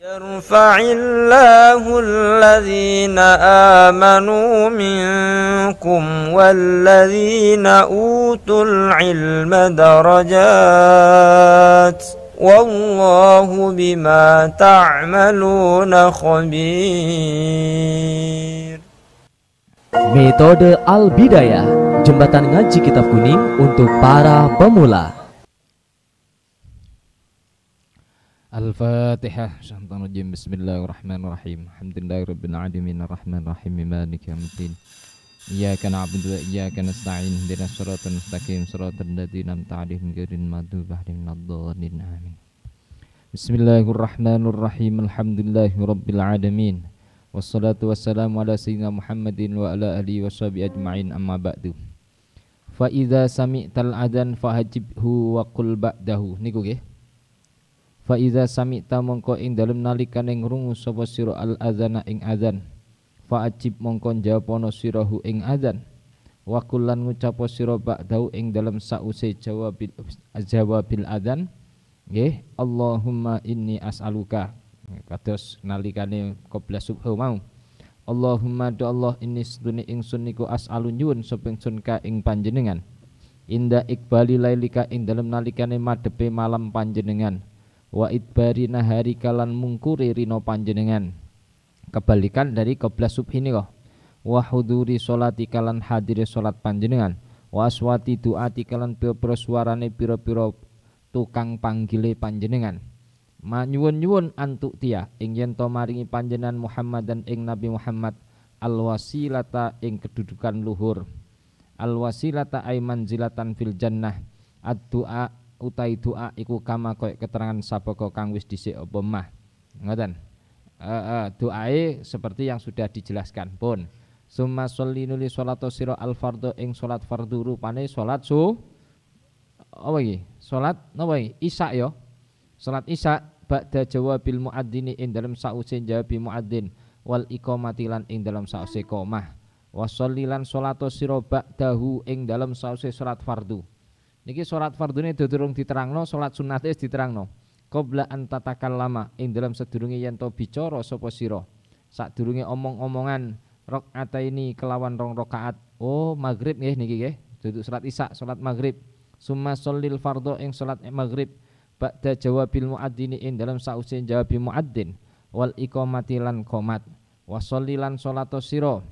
يرفع الله الذين آمنوا منكم والذين أوتوا العلم درجات والله بما تعملون خبير Metode Al-Bidayah, jembatan ngaji kitab kuning untuk para pemula. الفاتحة. شيطان الرجيم بسم الله الرحمن الرحيم. الحمد لله رب العالمين. الرحمن الرحيم. مالك يوم الدين. إياك نعبد وإياك نستعين. اهدنا الصراط المستقيم. صراط الذين أنعمت عليهم غير المغضوب عليهم ولا الضالين. آمين. بسم الله الرحمن الرحيم. الحمد لله رب العالمين. والصلاة والسلام على سيدنا محمد وعلى آله وصحبه أجمعين. أما بعد. فإذا سمعت الأذان فهجبه وقل بعده. نيكو Fa iza sami'ta mongko ing dalem nalikane ngrungu sapa sira al adzana ing adzan. Fa ajib mongko jawabono sirahu ing adzan. Wa kullan ngucapo sira ba'dau ing dalem sause jawabil jawabil adzan. Nggih, Allahumma inni as'aluka. Kados nalikane qabla subhu mau. Allahumma do Allah inni sedune ingsun niku as'alu nyuwun sapa ingsun ka ing panjenengan. Inda ikbali lailika ing dalem nalikane madepe malam panjenengan wa idbari nahari kalan mungkuri rino panjenengan. Kebalikan dari qobla subhi kok wa huduri sholati kalan hadiri sholat panjenengan. Wa aswati duati kalan pira-pira suarane pira-pira tukang panggile panjenengan. Ma nyuwun-nyuwun antuk tia ing yen maringi panjenengan Muhammad dan ing Nabi Muhammad al wasilata ing kedudukan luhur. Al wasilata ay manzilatan fil jannah. Ad-du'a utai doa iku kama koyo keterangan saboko kang wis dhisik apa mah. Ngoten? Uh, uh, doae seperti yang sudah dijelaskan pun. Summa sholli nuli sholatu sira al fardhu ing salat fardhu rupane salat su apa iki? Salat napa iki? Isya ya. Salat isya ba'da jawabil muadzini ing dalam sause jawabi muadzin. Wal iqamati lan ing dalam sause qomah wa sholli lan salatu sira ba'dahu ing dalam sause salat fardhu Niki salat fardune durung diterangno, salat sunate wis diterangno. Qabla an lama ing dalam sedurunge yen to bicara sapa sira. Sadurunge omong-omongan rakaat ini kelawan rong rakaat. Oh, maghrib nggih niki nggih. Duduk salat isya, salat maghrib. Summa sholil fardhu ing salat maghrib ba'da jawabil muadzini ing dalam sause jawabi muadzin wal iqamati lan qomat wa lan salatu sira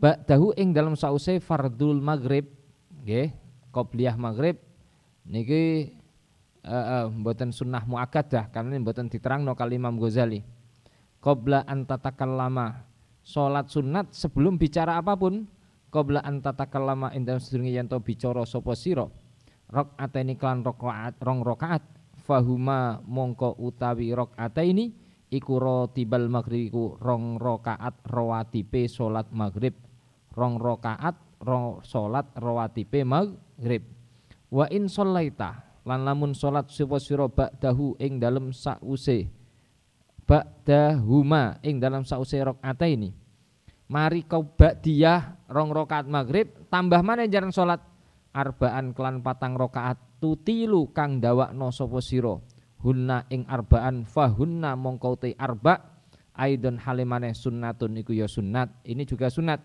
ba'dahu ing dalam sause fardul maghrib nggih qobliyah maghrib niki uh, uh, mboten sunnah muakkadah karena mboten diterangno kali Imam Ghazali. Qabla an lama salat sunat sebelum bicara apa pun. Qabla an tatakallama ing dalem sedurunge yen to bicara sapa sira. Rakaataini klan rakaat rong rakaat. Fahuma mongko utawi rakaataini iku rotibal maghrib iku rong rakaat rawatibe salat maghrib. Rong rakaat ro, salat rawatibe maghrib maghrib wa in sholaita lan lamun salat sapa sira ba'dahu ing dalem sause ba'dahuma ing dalem sause rakaat ini mari kau ba'diyah rong rakaat maghrib tambah mana jaran salat arbaan kelan patang rakaat tutilu kang dawakno sapa sira. Hunna ing arbaan fahunna mongko te arba. Aidon halimane sunnatun iku ya sunnat. Ini juga sunat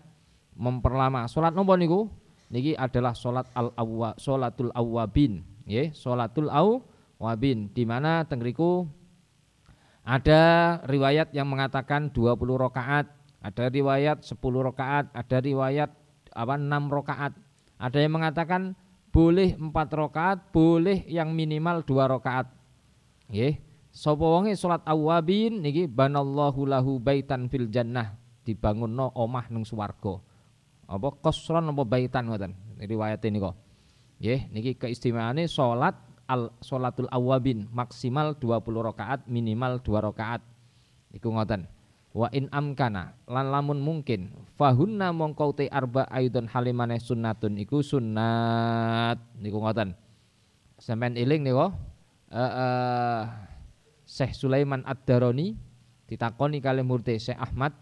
memperlama salat nopo niku niki adalah salat al awwa salatul awwabin nggih salatul awwabin di mana tengriku ada riwayat yang mengatakan 20 rakaat, ada riwayat 10 rakaat, ada riwayat apa 6 rakaat. Ada yang mengatakan boleh 4 rakaat, boleh yang minimal 2 rakaat. Nggih. Sapa wonge salat awabin niki banallahu lahu baitan fil jannah dibangunno omah nang swarga apa? Kosron apa baitan ngoten? Riwayat ini kok. Nggih niki keistimewaane salat al salatul awabin maksimal 20 rakaat minimal 2 rakaat. Iku ngoten. Wa in amkana lan lamun mungkin fahunna mongkau te arba aidon halimane sunnatun iku sunnat. Niku ngoten. Sampean iling niku uh, uh, Syekh Sulaiman Ad-Daroni ditakoni kali murti Syekh Ahmad.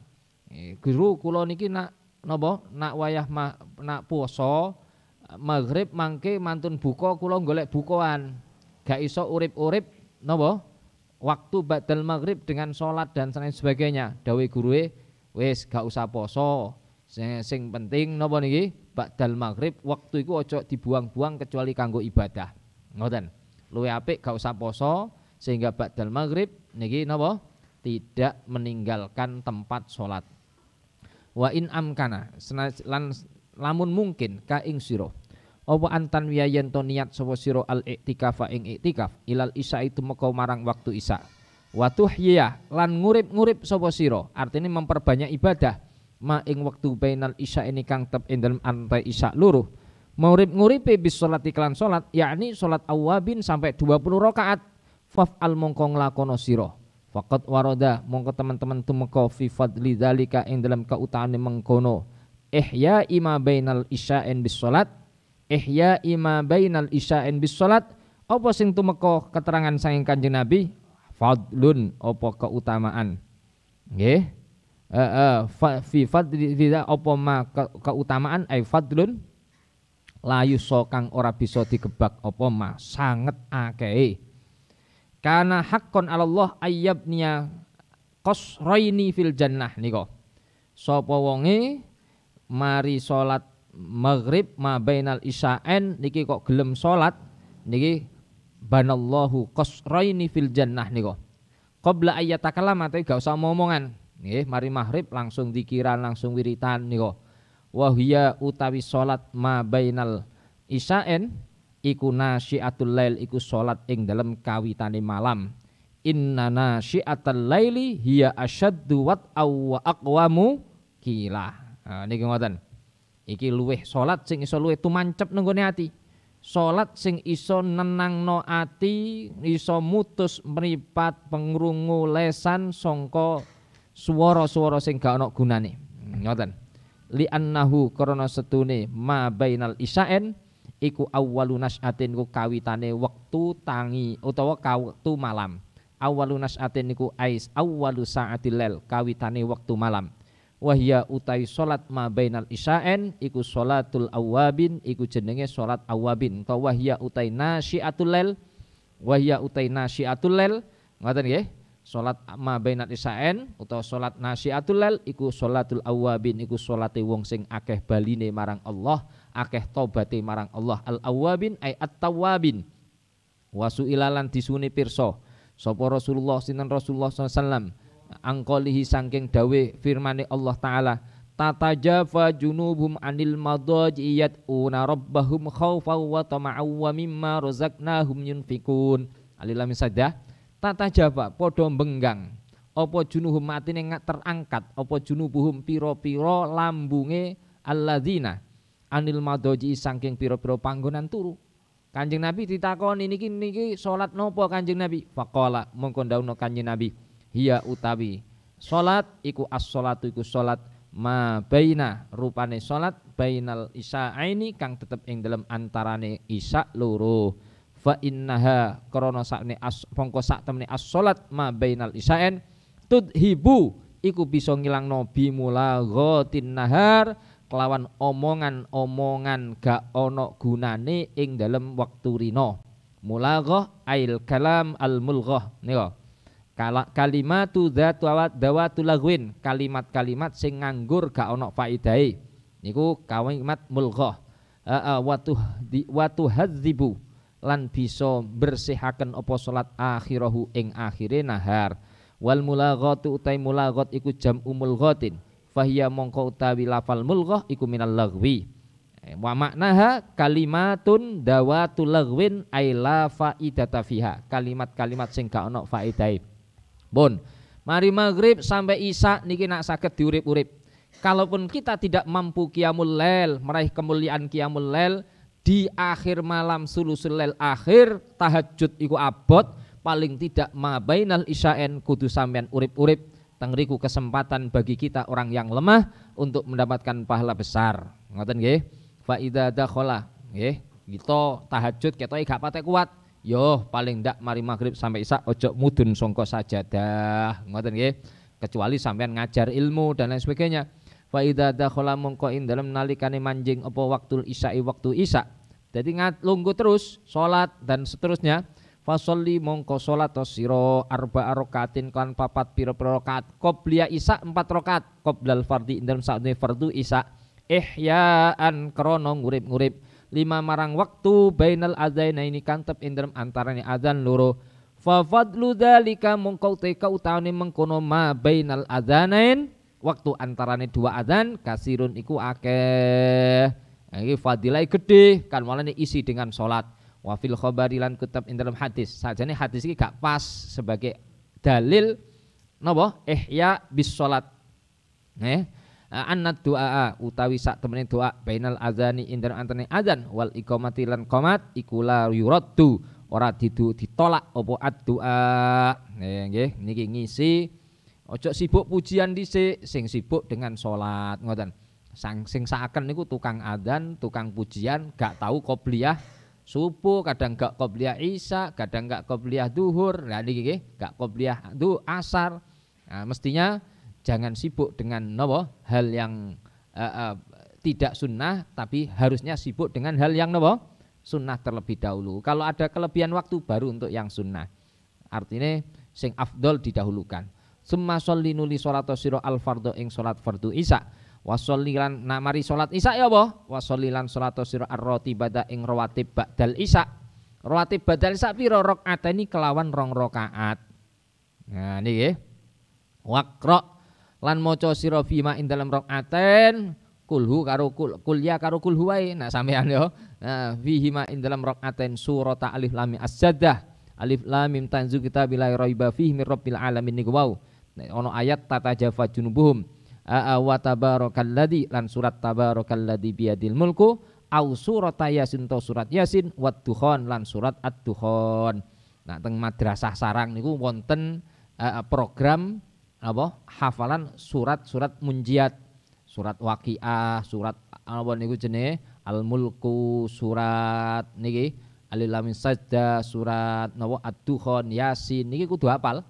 Eh, guru kula niki nak napa nak wayah ma, nak puasa maghrib mangke mantun buka kula golek bukaan gak iso urip-urip napa waktu badal maghrib dengan sholat dan lain sebagainya. Dawe gurue wis gak usah poso. Sing, sing penting napa niki badal maghrib waktu iku ojo dibuang-buang kecuali kanggo ibadah. Ngoten. Luwe apik gak usah poso sehingga badal maghrib niki napa tidak meninggalkan tempat sholat. Wa in amkana lan lamun mungkin ka ing sira. Apa antan yen to niat sapa sira al i'tikaf ing i'tikaf ilal isya itu meko marang waktu isya. Wa tuhyiya lan ngurip-ngurip sapa sira artinya memperbanyak ibadah. Ma ing waktu bainal isya ini kang tep ing dalem antai isya luruh. Ngurip-nguripe bis salat iklan salat yakni salat awabin sampai 20 rakaat. Faf al mongko nglakono sira faqad warada mongko teman-teman tumeka fi fadli dzalika ing dalam kautaane mengkono. Ihya ima bainal isya'in bis salat ihya ima bainal isya'in bis salat apa sing tumeka? Keterangan saking Kanjeng Nabi? Fadlun apa keutamaan? Nggih. Eh uh, uh, fi fadli apa ma ke, keutamaan? Ai fadlun. Layu kang ora bisa digebak apa ma? Sangat akeh karena hakon Allah ayyabnya qasraini fil jannah niko sapa wonge mari salat maghrib ma bainal isya'en niki kok gelem salat niki banallahu qasraini fil jannah niko qabla ayyatakallama tapi gak usah ngomongan nggih mari maghrib langsung dikiran langsung wiritan niko wahia utawi salat ma bainal isya'en iku nasyiatul lail iku salat ing dalem kawitane malam inna nasyiatul laili hiya asyaddu wat aw aqwamu kila nah, niki ngoten Iki luweh salat sing iso luweh tumancep nenggone ati. Salat sing iso nenangno ati, iso mutus meripat pengrungu lesan songko swara-swara sing gak ana gunane. Ngoten. Li annahu krana setune ma bainal isyaen iku awwalu nas'atin ku kawitane wektu tangi utawa waktu malam. Awwalu nas'atin iku ais awwalu sa'atil lail kawitane wektu malam. Wahya utai salat ma bainal isya'en iku salatul awabin iku jenenge salat awabin utawa wahya utai nasyiatul lail wahya utai nasyiatul lail ngoten nggih? Salat ma bainal isya'en utawa salat nasyiatul lail iku salatul awabin iku salate wong sing akeh baline marang Allah akeh tobaté marang Allah. Al awabin ay at-tawabin wasu ilalan disuni pirsa. Sapa Rasulullah sinan Rasulullah sallallahu angkolihi sangking dawe firmane Allah Ta'ala tatajafa junubum anil madaji yad'una rabbahum khawfa wa tama'aw wa mimma razaqnahum yunfikun alilamin saja tatajafa podo benggang apa junuhum matine terangkat? Apa junubuhum piro-piro lambunge alladzina anil madaji sangking piro-piro panggonan turu. Kanjeng Nabi ditakoni niki niki salat nopo Kanjeng Nabi? Faqala mongko ndawuh Kanjeng Nabi. Hiya utawi salat iku as-salatu iku salat ma baina rupane salat bainal isya'aini kang tetep ing dalam antarane isya loro. Fa innaha krana sakne as pongko sak temene as-salat ma bainal isya'en tudhibu iku bisa ngilangno bimulaghatin nahar kelawan omongan-omongan gak ono gunane ing dalam waktu rino mulaghah ail kalam al mulghah nika. Kalimatu dzatu dawatu lagwin. Kalimat-kalimat sing nganggur gak ono faidahe. Niku kalimat mulghah uh, uh, watu di watu hadzibu lan bisa bersihaken apa salat akhirahu ing akhire nahar. Wal mulaghatu utai mulaghat iku jam umul ghatin fahiya mongko utawi lafal mulghah iku minal lagwi eh, wa maknaha kalimatun dawatul lagwin ay la faidata fiha kalimat-kalimat sing gak ono faidahe Bon. Mari maghrib sampai isya niki nak sakit diurip-urip. Kalaupun kita tidak mampu kiamul lel, meraih kemuliaan kiamul lel di akhir malam sulusul lel akhir tahajud iku abot paling tidak mabainal isya'en kudu sampean urip-urip tengriku kesempatan bagi kita orang yang lemah untuk mendapatkan pahala besar. Ngoten nggih. Fa idza dakhala nggih, kita tahajud kita gak pate kuat. Yo paling ndak mari maghrib sampai isak ojo mudun songko sajadah. Ngoten nggih? Kecuali sampean ngajar ilmu dan lain sebagainya. Fa idza dakhala mongko ing dalem nalikane manjing apa waktu isya'i waktu isya jadi ngat lunggu terus salat dan seterusnya Fasolli mongko salat sira arba rakatin kan papat pira-pira rakaat qobliya isa empat rakaat qoblal fardhi dalam saat fardu isa. Ihyaan krana ngurip-ngurip. Lima marang waktu bainal adzaina ini kantep ing dalam antarane adzan loro. Fa fadlu mongko te kautane mengkono ma bainal adzanain waktu antarane dua adzan kasirun iku akeh. Iki fadilai gede kan malane isi dengan salat Wafil khobari lan kutab ing dalam hadis. Sajane hadis ini gak pas sebagai dalil napa? Ihya bis salat. Eh, anna doa utawi sak temene doa bainal azani indar antane azan wal iqamati lan qomat iku la yuraddu ora didu ditolak apa ad-doa. Nggih, niki ngisi ojo sibuk pujian dhisik, sing sibuk dengan salat ngoten. Sang sing saken niku tukang adzan, tukang pujian, gak tahu qobliyah subuh, kadang gak qobliyah isya, kadang gak qobliyah duhur. Nah niki nggih, gak qobliyah du asar. Nah, mestinya jangan sibuk dengan nopo hal yang uh, uh, tidak sunnah tapi harusnya sibuk dengan hal yang nopo sunnah terlebih dahulu. Kalau ada kelebihan waktu baru untuk yang sunnah. Artinya sing afdol didahulukan. Summa sholli nuli sholat siro al fardo ing sholat fardu isya Wasollilan nak mari salat isya ya apa? Wasollilan salat sira ar-ratibata ing rawatib ba'dal isya. Rawatib ba'dal isya rakaat ini kelawan rong rakaat. Nah niki Waqra lan maca sira fima ing dalam rakaaten kulhu karo kul kulya karo kulhu wae. Nah sampean yo. Nah fihi ma ing dalam rakaaten surat alif lam as-sajdah. Alif lam mim tanzu kita bila raiba fihi alamin niku wau. Nah, ono ayat tata jafa junubuhum wa tabarakalladzi lan surat tabarakalladzi biadil mulku au surat yasin to surat yasin wat dukhon lan surat ad-dukhon. Nah teng madrasah sarang niku wonten uh, program apa hafalan surat-surat munjiat. Surat waqiah surat apa niku jenenge? Al mulku surat niki. Alil lam sajda surat napa ad-dukhon yasin niki kudu hafal.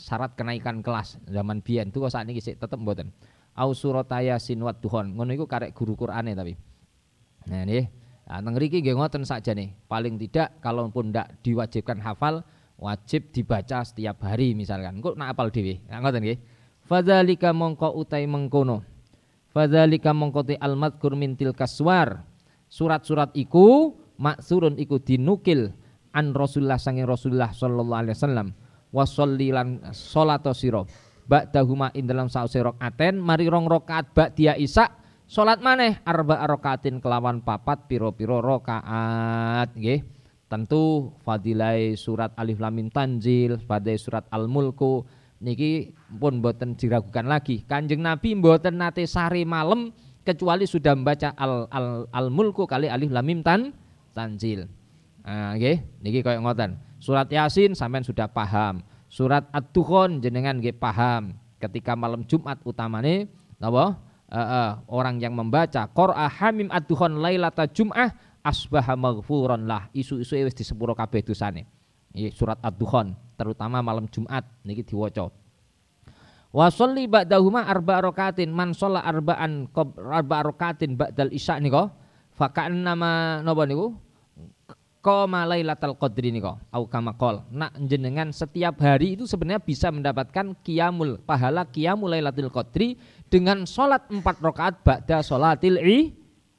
Syarat kenaikan kelas zaman biyen tuh saat ini sih tetep mboten au surat yasin wat duhon. Ngono iku karek guru Qur'ane tapi. Nah ini nah, teng ngriki nggih ngoten nih paling tidak kalaupun ndak diwajibkan hafal wajib dibaca setiap hari misalkan. Kok nak hafal dhewe? Nah, ngoten nggih. Fadzalika mongko utai mengkono. Fadzalika mongko te al madkur min kaswar surat-surat iku maksurun iku dinukil an Rasulullah sanging Rasulullah sallallahu alaihi wasallam. Wa lan salata sira ba'dahuma in dalam sause rokaaten mari rong rokaat dia isa salat maneh arba rokaatin kelawan papat piro-piro rokaat nggih. Tentu fadilai surat alif lam mim tanzil fadilai surat al mulku niki pun boten diragukan lagi. Kanjeng nabi boten nate sare malam kecuali sudah membaca al al, al mulku kali alif lam mim tan tanzil. Nah, nggih niki koyo ngoten. Surat yasin sampean sudah paham surat At-Tukhon jenengan nggih paham. Ketika malam Jumat utamane napa? Uh, uh, orang yang membaca Qur'an Hamim At-Tukhon lailata Jum'ah asbaha maghfuran lah. Isu-isu wis disepuro kabeh dosane. Surat Ad-Dukhan terutama malam Jumat niki diwaca. Wa sholli ba'dahuma arba rakatin man sholla arba'an arba rakatin ba'dal isya nika fa nama napa niku Qoma Lailatul Qadri niko au kama qol. Nak jenengan setiap hari itu sebenarnya bisa mendapatkan qiyamul pahala qiyamul Lailatul Qadri dengan sholat empat rakaat ba'da sholatil i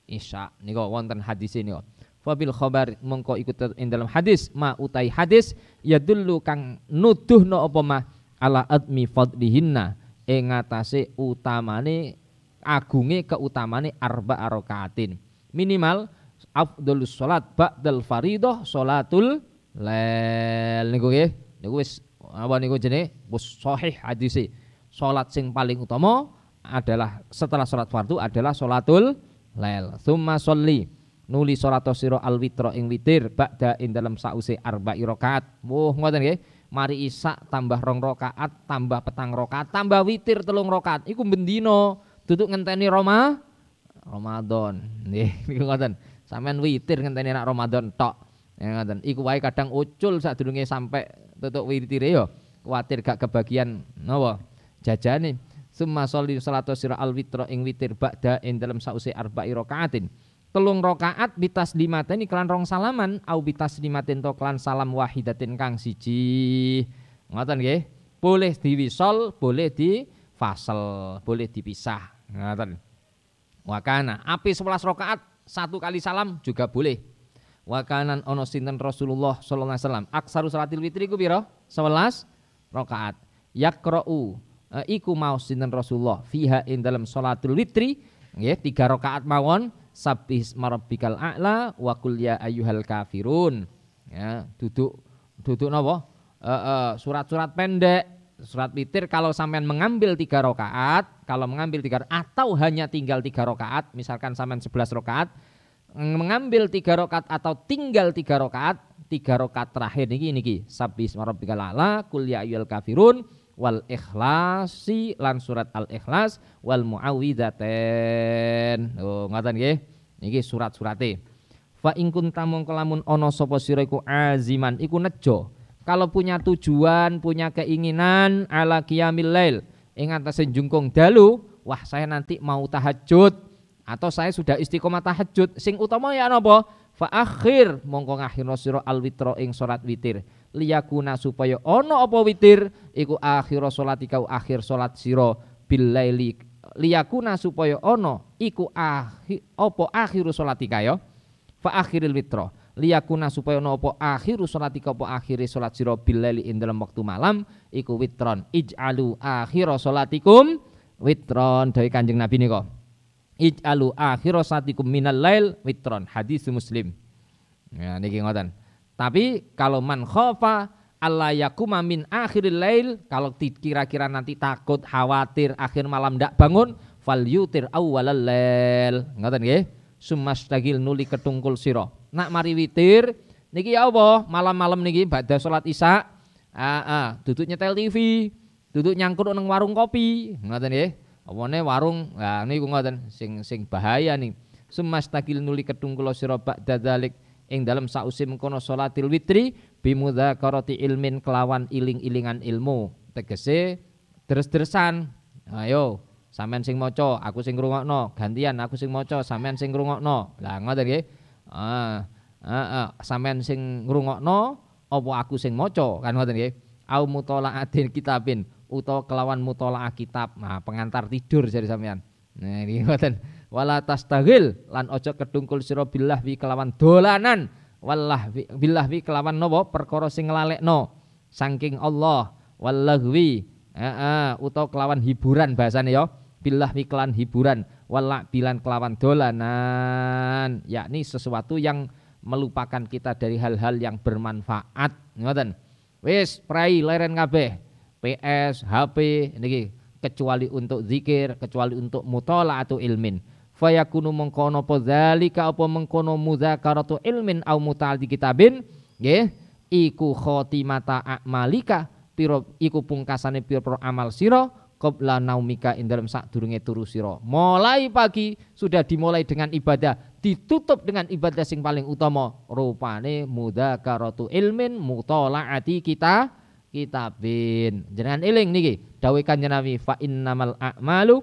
isya niko wonten hadis ini kok. Fabil khobar mongko ikut dalam hadis ma utai hadis ya dulu kang nuduh no apa ma ala admi fadlihinna ing ngatasé utamane agunge keutamane arba rokaatin minimal afdhalus salat ba'dal faridah salatul lail. Niku nggih. Niku wis apa niku jenenge? Wis sahih hadis salat sing paling utama adalah setelah salat fardu adalah salatul lail. Summa sholli. Nuli salat sira al witra ing witir ba'da ing dalam sause arba'i rakaat. Wuh ngoten nggih. Mari isak tambah rong rakaat tambah petang rakaat tambah witir telung rakaat. Iku bendino duduk ngenteni Roma Ramadan. Nggih niku ngoten Sampean witir ngenteni nak Ramadan tok. Ya ngoten. Iku wae kadang ucul sadurunge sampai tutuk witire yo. Kuwatir gak kebagian napa? Jajane. Summa sholli salatu sira al witra ing witir ba'da ing dalam sause arba'i rakaatin. telung rakaat bitas limaten iklan rong salaman au bitas limaten to klan salam wahidatin kang siji ngoten nggih boleh diwisol boleh di fasal boleh dipisah ngoten wakana api 11 rakaat satu kali salam juga boleh. Wakanan ono sinten Rasulullah sallallahu alaihi wasallam? Aksaru salatil witri ku pira 11 rakaat. Yakra'u uh, iku mau sinten Rasulullah? Fiha ing dalam salatul witri nggih tiga rakaat mawon. Sabih marabbikal a'la wa qul ya ayyuhal kafirun. Ya duduk duduk napa? Uh, uh, surat-surat pendek surat witir kalau sampean mengambil tiga rakaat kalau mengambil tiga atau hanya tinggal tiga rakaat misalkan sampean sebelas rakaat mengambil tiga rakaat atau tinggal tiga rakaat tiga rakaat terakhir niki niki sabih marabbikal a'la qul ya ayyuhal kafirun wal ikhlasi lan surat al ikhlas wal muawwidzaten oh ngoten nggih? Niki surat-surate. Fa in kunta mongko lamun ana sapa sira aziman iku nejo kalau punya tujuan punya keinginan ala qiyamil lail. Ing jungkung dalu wah saya nanti mau tahajud. Atau saya sudah istiqomah tahajud. Sing utama ya napa? Fa akhir mongko ngakhirno sira al witro ing salat witir. Liyakuna supaya ono apa witir? Iku akhir salatika akhir salat sira billaili liyakuna supaya ono iku akhir apa akhir salatika ya? Fa akhiril witro liyakuna supaya ono apa akhir salatika apa akhir salat sira billaili ing dalam waktu malam iku witron. Ij'alu akhir salatikum witron. Dari Kanjeng Nabi nika. Ij'alu akhir salatikum minal lail witron. Hadis Muslim. Ya niki ngoten. Tapi kalau man khofa Allah yakuma min akhiril lail kalau kira-kira nanti takut khawatir akhir malam ndak bangun fal yutir awwalal lail. Ngoten nggih? Sumastagil nuli ketungkul sira nak mari witir niki ya apa malam-malam niki badha salat isya ah, ah duduk nyetel TV duduk nyangkut nang warung kopi ngoten nggih. Apane warung? Nah niku ngoten sing sing bahaya nih. Sumastagil nuli ketungkul sira ba'da dzalik ing dalam sausi mengkono salatil witri bimudzakarati ilmin kelawan iling-ilingan ilmu. Tegese deres-deresan. Ayo sampean sing maca aku sing ngrungokno. Gantian aku sing maca sampean sing ngrungokno. Lah ngoten nggih ah ah sampean sing ngrungokno apa aku sing maca? Kan ngoten nggih. Au mutalaatin kitabin utawa kelawan mutalaah kitab. Nah pengantar tidur jadi sampean nah ini ngoten. Wala tastaghil lan ojo kedungkul sira billah wi kelawan dolanan. Wallah billah wi kelawan nopo? Perkara sing nglalekno saking Allah wallahwi heeh utawa kelawan hiburan bahasane ya. Billah wi kelawan hiburan wala bilan kelawan dolanan yakni sesuatu yang melupakan kita dari hal-hal yang bermanfaat. Ngoten? Wis prai leren kabeh. PS HP niki kecuali untuk zikir kecuali untuk mutala atau ilmin. Fayakunu mengkono apa zalika apa mengkono mudzakaratu ilmin au mutaldi kitabin nggih. Iku khotimata a'malika piro iku pungkasane piro amal sira qabla naumika ing dalem sadurunge turu sira. Mulai pagi sudah dimulai dengan ibadah ditutup dengan ibadah sing paling utama rupane mudzakaratu ilmin mutalaati kita kitabin. Jenengan eling niki dawuh kanjeng Nabi fa innamal a'malu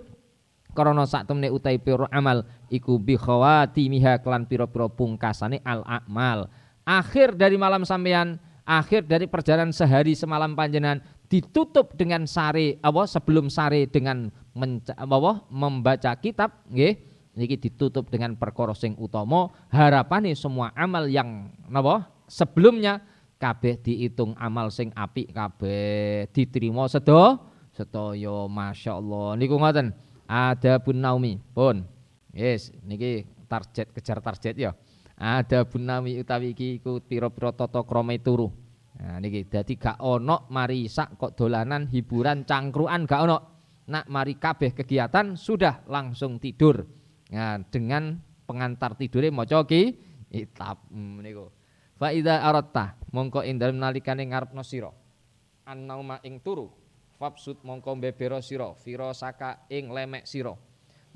karena sak temne utai piro amal iku bi miha klan piro-piro pungkasane al amal. Akhir dari malam sampean akhir dari perjalanan sehari semalam panjenengan ditutup dengan sare apa sebelum sare dengan menca, apa, membaca kitab nggih. Niki ditutup dengan perkara sing utama harapane semua amal yang napa sebelumnya kabeh dihitung amal sing apik kabeh diterima sedo sedaya masyaallah. Niku ngoten ada pun naumi pun. Yes niki target kejar target ya. Ada pun naumi utawi iki iku pira-pira tata krama turu nah niki dadi gak ono mari sak kok dolanan hiburan cangkruan gak ono. Nak mari kabeh kegiatan sudah langsung tidur. Nah dengan pengantar tidure maca ki kitab hmm, niku. Fa idza aratta mongko ing dalem nalikane ngarepno sira. An nauma ing turu fabsud mongko bebero siro firo saka ing lemek siro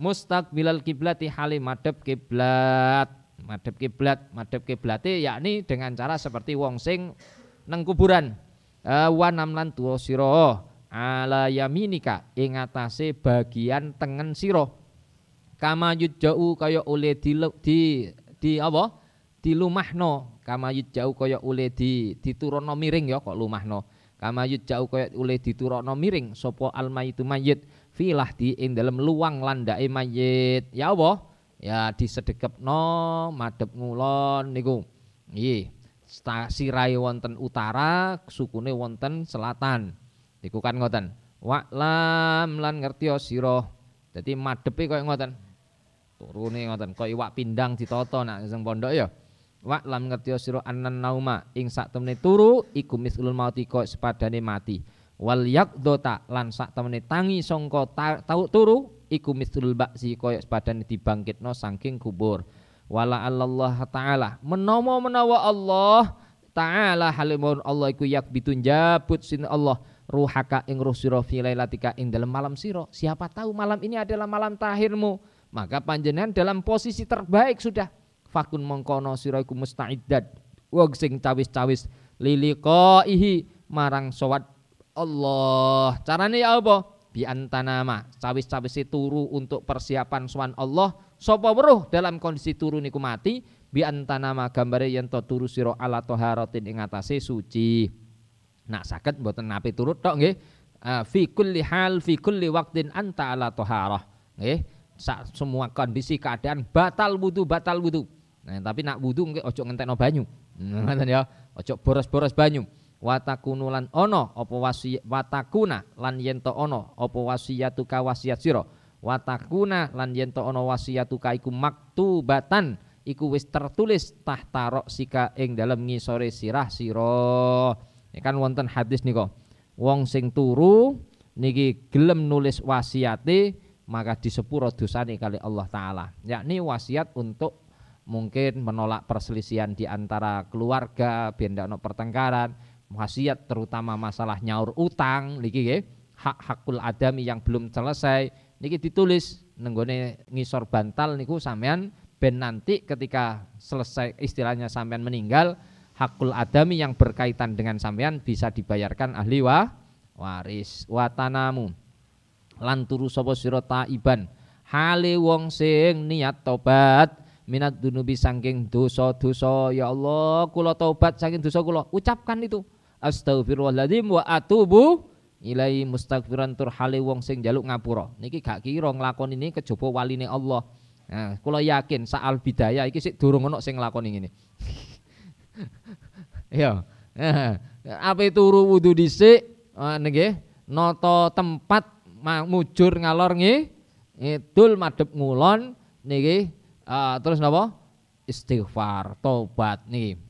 mustaqbilal kiblati hali madhep kiblat madhep kiblat madhep kiblate yakni dengan cara seperti wong sing neng kuburan. Uh, wanam lan tuwa sira. Ala yaminika ing atase bagian tengen sira. Kama yujau kaya oleh di di, di apa? Dilumahno. Kama yujau kaya oleh di diturono miring ya kok lumahno. Kama yujau kaya oleh diturono miring sapa almayitu mayit. Filah di ing dalem luang landake mayit. Ya apa? Ya disedekepno madhep ngulon niku. Nggih sirai wonten utara sukune wonten selatan niku kan ngoten Wa'lam lan ngerti sira. Dadi madhepe koyo ngoten. Turune ngoten koyo iwak pindang ditata nak sing pondok ya. Wa'lam ngerti sira anan nauma ing sak temene turu iku mislul mauti koyo sepadane mati. Wal yaqdota lan sak temene tangi sangka tau turu iku mislul baksi koyo sepadane dibangkitno saking kubur. Wala Allah taala menawa menawa Allah taala halimun Allah iku yak bitunjabut sin Allah ruhaka ing ruh sira fi lailatika ing dalam malam sira. Siapa tahu malam ini adalah malam terakhirmu, maka panjenengan dalam posisi terbaik sudah. Fakun mengkono sira iku musta'iddat wong sing cawis-cawis liliqaihi marang sawat Allah. Carane ya apa? Bi antanama, cawis-cawis turu untuk persiapan sowan Allah. Sapa weruh dalam kondisi turu niku mati, bi antanama gambare yen to turu sira ala taharatin ing atase suci. Nak sakit mboten napi turut tok nggih. Uh, fi kulli hal fi kulli waqtin anta ala taharah. Nggih. semua kondisi keadaan batal wudu batal wudu. Nah, tapi nak wudu nggih ojo ngentekno banyu. Ngoten ya. Ojo boros-boros banyu. Watakunu lan ono apa wasi watakuna lan yen to ono apa wasiyatuka wasiat sira. Watakuna lan yen to ono wasiyatuka iku maktubatan iku wis tertulis tahta sika ing dalam ngisore sirah sira. Ya kan wonten hadis niko. Wong sing turu niki gelem nulis wasiate maka disepuro dosane kali Allah taala. Yakni wasiat untuk mungkin menolak perselisihan di antara keluarga, benda no pertengkaran, wasiat terutama masalah nyaur utang niki nggih, hak hakul adami yang belum selesai niki ditulis nenggone ngisor bantal niku sampean ben nanti ketika selesai istilahnya sampean meninggal hakul adami yang berkaitan dengan sampean bisa dibayarkan ahli wa waris watanamu. Lan turu sapa sira taiban hale wong sing niat tobat minat dunubi sangking dosa-dosa ya Allah kula tobat saking dosa kula. Ucapkan itu. Astagfirullahaladzim wa atubu ilai mustaghfiran tur hale wong sing jaluk ngapura. Niki gak kira nglakoni ini kejaba waline Allah. Nah kula yakin saal bidaya iki sik durung ana sing nglakoni ngene. Ya. Ape turu wudu dhisik? Ah, nggih. Nata tempat mujur ngalor nggih. Ngidul madhep ngulon niki. Uh, terus napa? Istighfar tobat niki.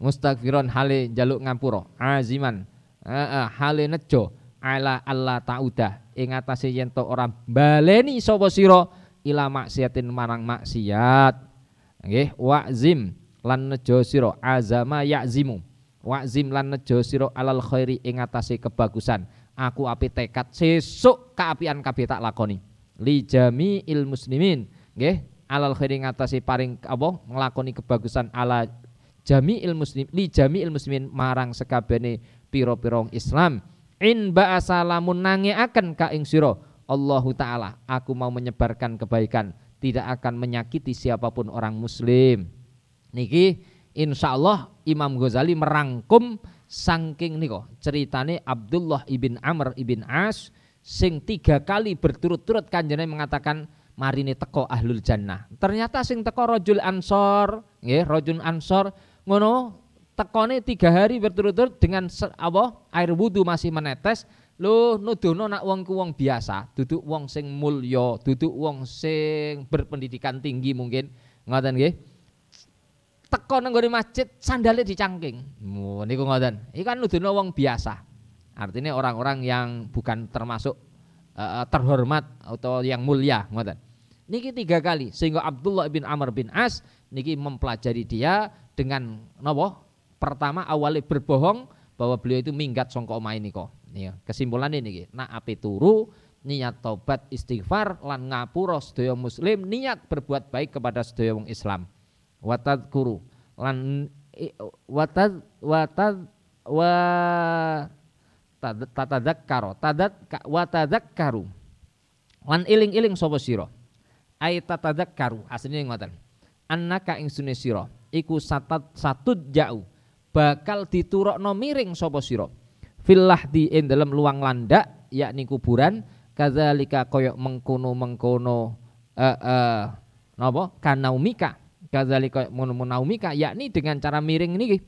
Mustaghfiron hale jaluk ngampura aziman uh, hale nejo. Ala Allah ta'udah. Ing atase yen to ora baleni sapa sira? Ila maksiatin marang maksiat. Nggih wa'zim lan nejo sira. Azama ya'zimu. Wa'zim lan nejo sira alal khairi ing atase kebagusan. Aku api tekad sesuk kaapian kabeh tak lakoni. Li jami il muslimin. Nggih alal khairi ing atase paring apa? Nglakoni kebagusan ala jami il muslim li jami il muslimin marang sekabene piro-piro Islam in ba'asa lamun nangeaken ka ing sira Allahu taala aku mau menyebarkan kebaikan tidak akan menyakiti siapa pun orang muslim niki insya Allah Imam Ghazali merangkum saking niko ceritane Abdullah ibn Amr ibn As sing tiga kali berturut-turut kanjene mengatakan marini teko ahlul jannah. Ternyata sing teko rojul ansor, nggih, rojul ansor ngono tekone tiga hari berturut-turut dengan apa air wudhu masih menetes lo nudono nak wong wong biasa duduk wong sing mulya duduk wong sing berpendidikan tinggi mungkin ngoten nggih teko nang masjid sandalnya dicangking. Oh, niku ngoten. Iki kan nuduhno wong biasa. Artinya orang-orang yang bukan termasuk uh, terhormat atau yang mulia, ngoten. Niki tiga kali sehingga Abdullah bin Amr bin As niki mempelajari dia dengan nopo pertama awalnya berbohong bahwa beliau itu minggat songko omah ini kok. Nih, kesimpulan ini nak api turu niat tobat istighfar lan ngapura sedaya muslim niat berbuat baik kepada sedaya wong Islam. Watad kuru lan watad watad wa tatadzakkaru tadat watadzakkaru lan iling-iling sapa sira? Ay tatadzakkaru asline ngoten. Annaka insune sira? Iku satat satut jauh bakal diturokno miring sapa sira? Fil lahdi ing dalam luang landak yakni kuburan. Kadzalika koyok mengkono-mengkono eh uh, napa? Kanaumika. Kadzalika naumika yakni dengan cara miring niki.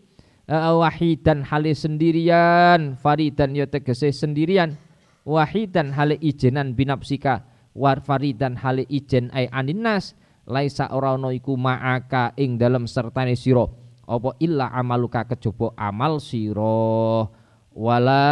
Uh, wahidan hale sendirian faridan ya tegese sendirian. Wahidan hale ijenan binapsika war faridan hale ijen ai aninas. Laisa ora ono iku ma'aka ing dalam sertane sira apa illa amaluka kejaba amal sira? Wala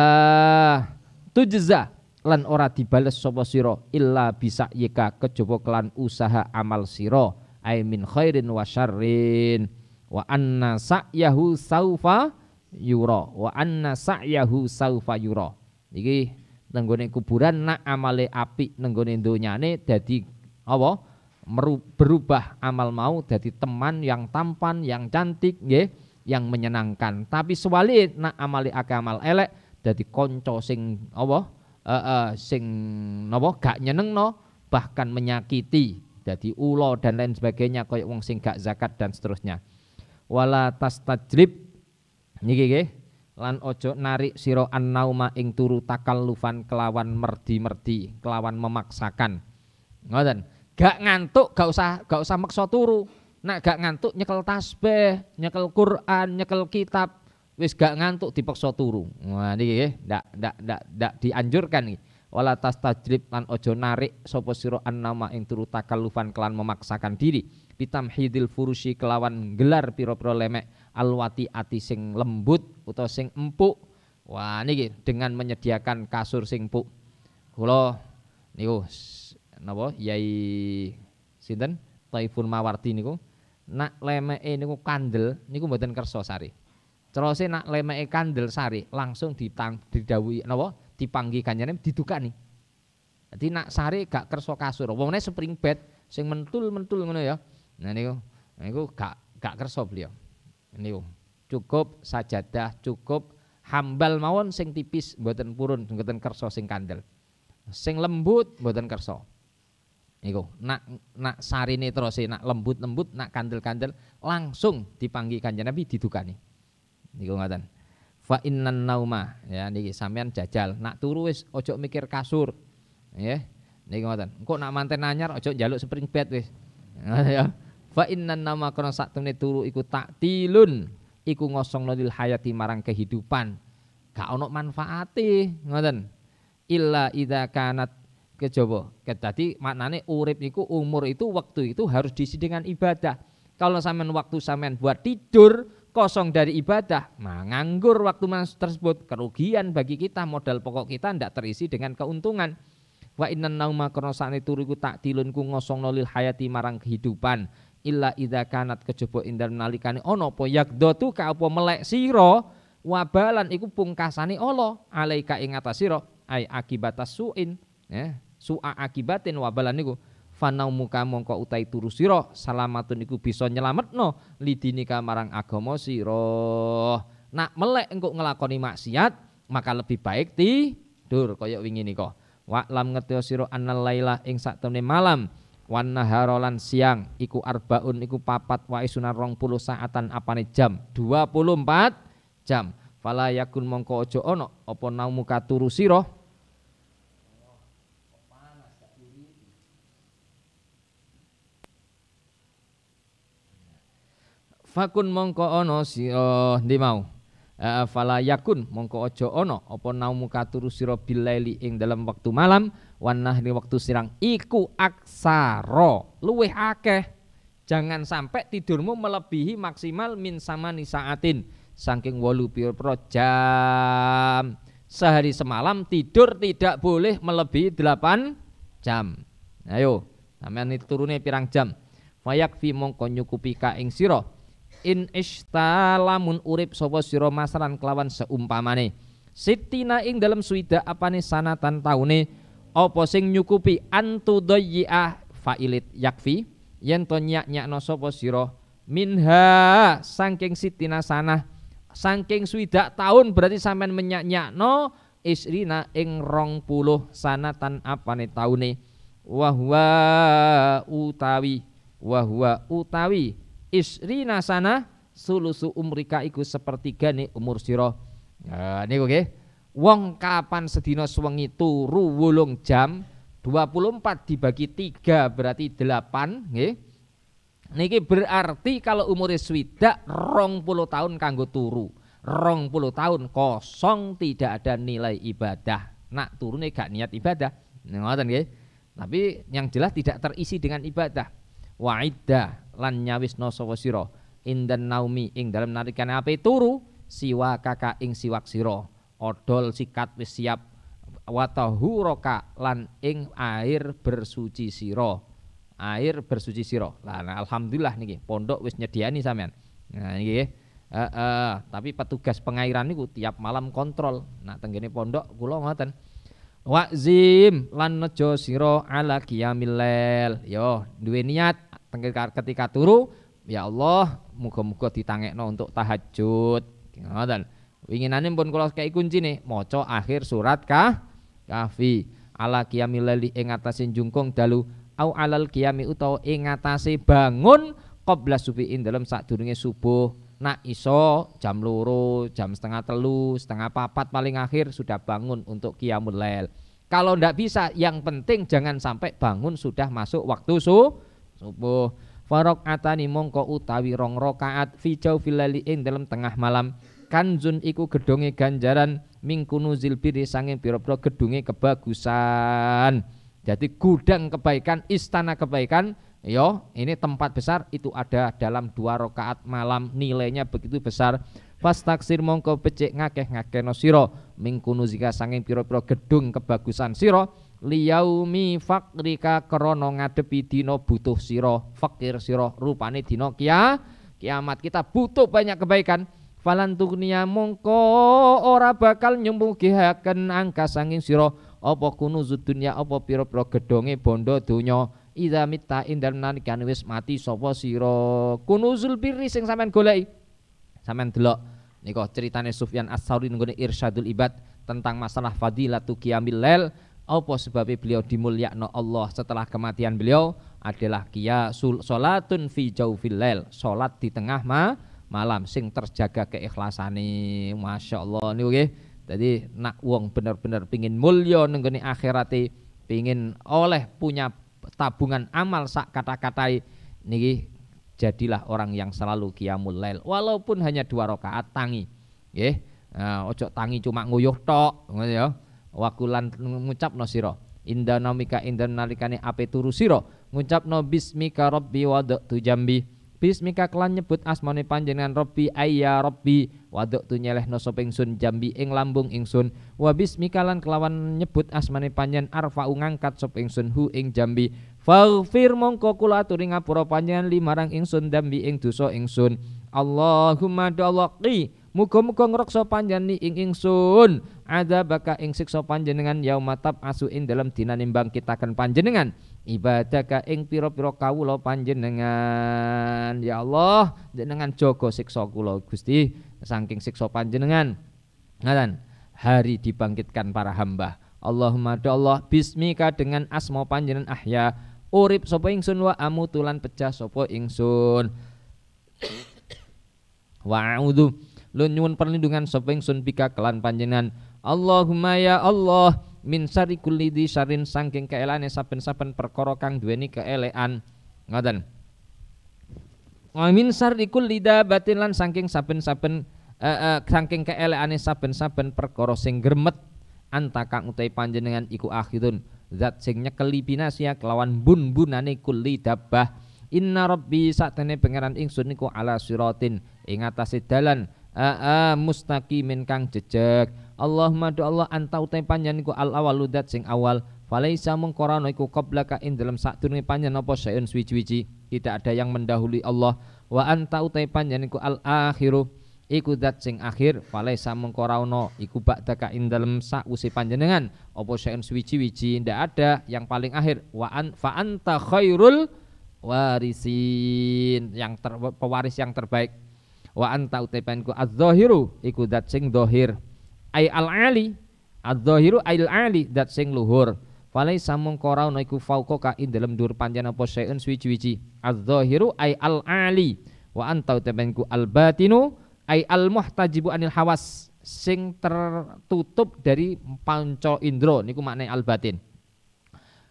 tujza. Lan ora dibales sapa sira illa bisa yika kejaba kelan usaha amal sira. Ai min khairin wa syarrin. Wa anna sa'yahu saufa yura. Wa anna sa'yahu saufa yura. Iki nenggone kuburan nak amale apik nenggone donyane dadi apa berubah amal mau jadi teman yang tampan yang cantik nggih yang menyenangkan. Tapi sewali nak amali akeh amal elek jadi konco sing apa? Uh, uh, sing napa? Gak nyenengno bahkan menyakiti. Jadi ulo dan lain sebagainya koyok wong sing gak zakat dan seterusnya. Wala tastajlib niki nggih lan ojo narik sira annauma ing turu takallufan kelawan merdi-merdi kelawan memaksakan. Ngoten gak ngantuk gak usah gak usah maksa turu. Nak gak ngantuk nyekel tasbih nyekel Quran nyekel kitab. Wis gak ngantuk dipaksa turu. Wah niki ndak ndak ndak ndak dianjurkan nih wala tastajlib lan ojo narik sapa sira annama ing turu takallufan kelan memaksakan diri. Bitamhidil furusi kelawan gelar piro-piro lemek alwati ati sing lembut utawa sing empuk. Wah niki dengan menyediakan kasur sing empuk. Kula niku napa Yai sinten Taifun Mawardi niku nak lemeke niku kandel niku mboten kersa sari. Terus nak lemeke kandel sari langsung ditang didhawuhi napa dipanggi kanjane didukani. Jadi nak sari gak kersa kasur. Wongne spring bed sing mentul-mentul ngono ya. Nah niku niku gak gak kersa beliau. Niku cukup sajadah, cukup hambal mawon sing tipis mboten purun mboten kersa sing kandel. Sing lembut mboten kersa. Niku, nak nak sarine terus nak lembut-lembut, nak kandel-kandel langsung dipanggi Kanjeng Nabi didukani. Niku ngoten. Fa innan nauma ya niki sampean jajal, nak turu wis ojo mikir kasur. Ya. Niki ngoten. Engko nak manten anyar ojo njaluk spring bed wis. Ya. Fa innan nauma kana sak temene turu iku taktilun, iku ngosong lil hayati marang kehidupan. Gak ono manfaate, ngoten. Illa idza kanat kejaba. Dadi maknane urip niku umur itu waktu itu harus diisi dengan ibadah. Kalau sampean waktu sampean buat tidur kosong dari ibadah, nah nganggur waktu tersebut kerugian bagi kita modal pokok kita ndak terisi dengan keuntungan. Wa innan nauma sakne turu tak tilun ku ngosong nolil hayati marang kehidupan. Illa idza kanat kejaba indal nalikane ana apa yakdotu ka apa melek sira wabalan iku pungkasane Allah alaika ing atas ai akibatas suin ya su'a akibatin wabalan niku. Fanau muka mongko utai turu sira salamatun niku bisa nyelametno. Lidinika marang agama sira. Nak melek engko ngelakoni maksiat maka lebih baik tidur kaya wingi nika. Wa lam ngerti sira annal laila ing sak malam. Wan naharolan siang iku arbaun iku papat wa isuna rong puluh saatan apane jam? 24 jam. Fala yakun mongko aja ana apa naumuka turu sira fakun mongko ono sira ndi mau? Uh, fala yakun mongko ojo ono. Apa naumu katuru sira bilaili ing dalam waktu malam? Wanah di waktu sirang. Iku aksaro luweh akeh. Jangan sampai tidurmu melebihi maksimal min sama nisaatin saking wolu piro jam. Sehari semalam tidur tidak boleh melebihi 8 jam. Ayo sampean turune pirang jam. Fayakfi mongko nyukupi ka ing sira in istalamun urip sapa sira masaran kelawan seumpamane. Sitina ing dalam suida apane sanatan taune apa sing nyukupi antudayyi'ah fa'ilit yakfi yen to nyak-nyakno sapa sira? Minha saking sitina sanah saking swidak tahun berarti sampean menyak-nyakno isrina ing rong puluh sanatan apane taune. Wahwa utawi wahwa utawi isri nasana sulusu umrika iku sepertigane umur sira. Nah niku nggih. Wong kapan sedina sewengi turu wulung jam 24 dibagi 3 berarti 8 nggih. Niki berarti kalau umure swidak rong puluh tahun kanggo turu. Rong puluh tahun kosong tidak ada nilai ibadah. Nak turune gak niat ibadah. Ngoten nggih. Tapi yang jelas tidak terisi dengan ibadah. Wa'idda lan nyawisno sapa sira indan naumi ing dalam narikane ape turu siwa kaka ing siwak sira odol sikat wis siap roka lan ing air bersuci sira air bersuci sira lah nah, alhamdulillah niki pondok wis nyediani sampean nah niki Uh, uh, tapi petugas pengairan niku tiap malam kontrol. Nah tenggene pondok kula ngoten. Wazim lan nejo sira ala qiyamil lail. Yo duwe niat ketika turu ya Allah muga-muga ditangekno untuk tahajud. Ngoten. Winginane pun kula kei kuncine maca akhir surat kah kafi ala qiyamil lail ing jungkung dalu au alal qiyami utawa ing bangun qabla subiin dalam sadurunge subuh nak iso jam loro, jam setengah telu, setengah papat paling akhir sudah bangun untuk qiyamul lail. Kalau ndak bisa, yang penting jangan sampai bangun sudah masuk waktu su, subuh. Farok atani mongko utawi rong rokaat fi filali ing dalam tengah malam. Kanzun iku gedonge ganjaran mingkunu zilbiri sanging piro-piro gedunge kebagusan. Jadi gudang kebaikan, istana kebaikan Yo, ini tempat besar itu ada dalam dua rakaat malam nilainya begitu besar. Pas taksir mongko becek ngakeh ngakeno siro mingkunu zika sanging piro-piro gedung kebagusan siro liyaumi fakrika krono ngadepi dino butuh siro fakir siro rupane dino kia kiamat. Kita butuh banyak kebaikan. Falan tuknia mongko ora bakal nyembugihaken angka sanging siro apa kunuzud dunya apa piro-piro gedonge bondo dunyo Ida mita indal nalikan wis mati sapa sira? Kunuzul birri sing sampean goleki. Sampean delok nika ceritane Sufyan As-Sauri nggone Irsyadul Ibad tentang masalah fadilatu qiyamil lail apa sebabnya beliau dimulyakno Allah setelah kematian beliau? Adalah kia salatun fi jaufil lail. Salat di tengah ma malam. Sing terjaga keikhlasane Masya Allah niku nggih. Jadi nak wong bener-bener pingin mulya nenggone akhirate pingin oleh punya tabungan amal sak kata-katai niki jadilah orang yang selalu qiyamul lail. Walaupun hanya dua rakaat tangi nggih. Nah, ojo tangi cuma nguyuh tok ngono ya wakulan ngucapno sira. Inda namika inda nalikane ape turu sira. Ngucapno bismika rabbi wadatu jambi. Bismika kelan nyebut asmane panjenengan Robbi ayya Robbi waduk tu nyelehno sapa ingsun jambi ing lambung ingsun. Wa bismika lan kelawan nyebut asmane panjenengan arfa ngangkat sapa ingsun hu ing jambi. Faghfir mongko kula aturi ngapura panjenengan limarang ingsun dambi ing dosa ingsun. Allahumma dalaqi muga-muga ngreksa panjenengan ing ingsun ada baka ing siksa panjenengan yaumatab asu ing dalam dina nimbang panjenengan. Ibadaka ing pira-pira kawula panjenengan. Ya Allah jenengan jaga siksa kula Gusti saking siksa panjenengan. Ngaten hari dibangkitkan para hamba. Allahumma do Allah bismika dengan asma panjenengan ahya. Urip sapa ingsun wa amutulan pecah sapa ingsun. Wa a'udzu lu nyuwun perlindungan sapa ingsun bika kelan panjenengan Allahumma ya Allah min sari kulli di sarin sangking keelane saben-saben perkara kang duweni keelean. Ngoten. Wa min sari kulli dabatin lan saking saben-saben uh, saking keeleane saben-saben perkara sing gremet anta utai panjenengan iku akhirun zat sing nyekeli binasia kelawan bun-bunane kulli dabbah. Inna rabbi satene pangeran ingsun niku ala siratin ing atase dalan uh, uh, mustaqimin kang jejeg Allahumma do Allah anta utai panjang iku al awaludat sing awal. Falaisa mengkorano iku qablaka in dalam sadurunge panjang apa sayun suwi-wiji tidak ada yang mendahului Allah. Wa anta utai panjang iku al akhiru iku dat sing akhir. Falaisa mengkorano iku ba'daka in dalam sausi panjenengan. Apa sayun suwi-wiji ndak ada yang paling akhir. Wa an fa anta khairul warisin yang ter, pewaris yang terbaik. Wa anta utai panjenengan az-zahiru iku dat sing dohir ay al ali. Adzahiru al ali dat sing luhur. Falai samung ora ana iku fauqa ka ing dalem dur panjenengan apa syai'un suwi-wiji adz-dzahiru ai al-ali wa anta temenku al-batinu ai al-muhtajibu anil hawas sing tertutup dari panca indra. Niku maknane al-batin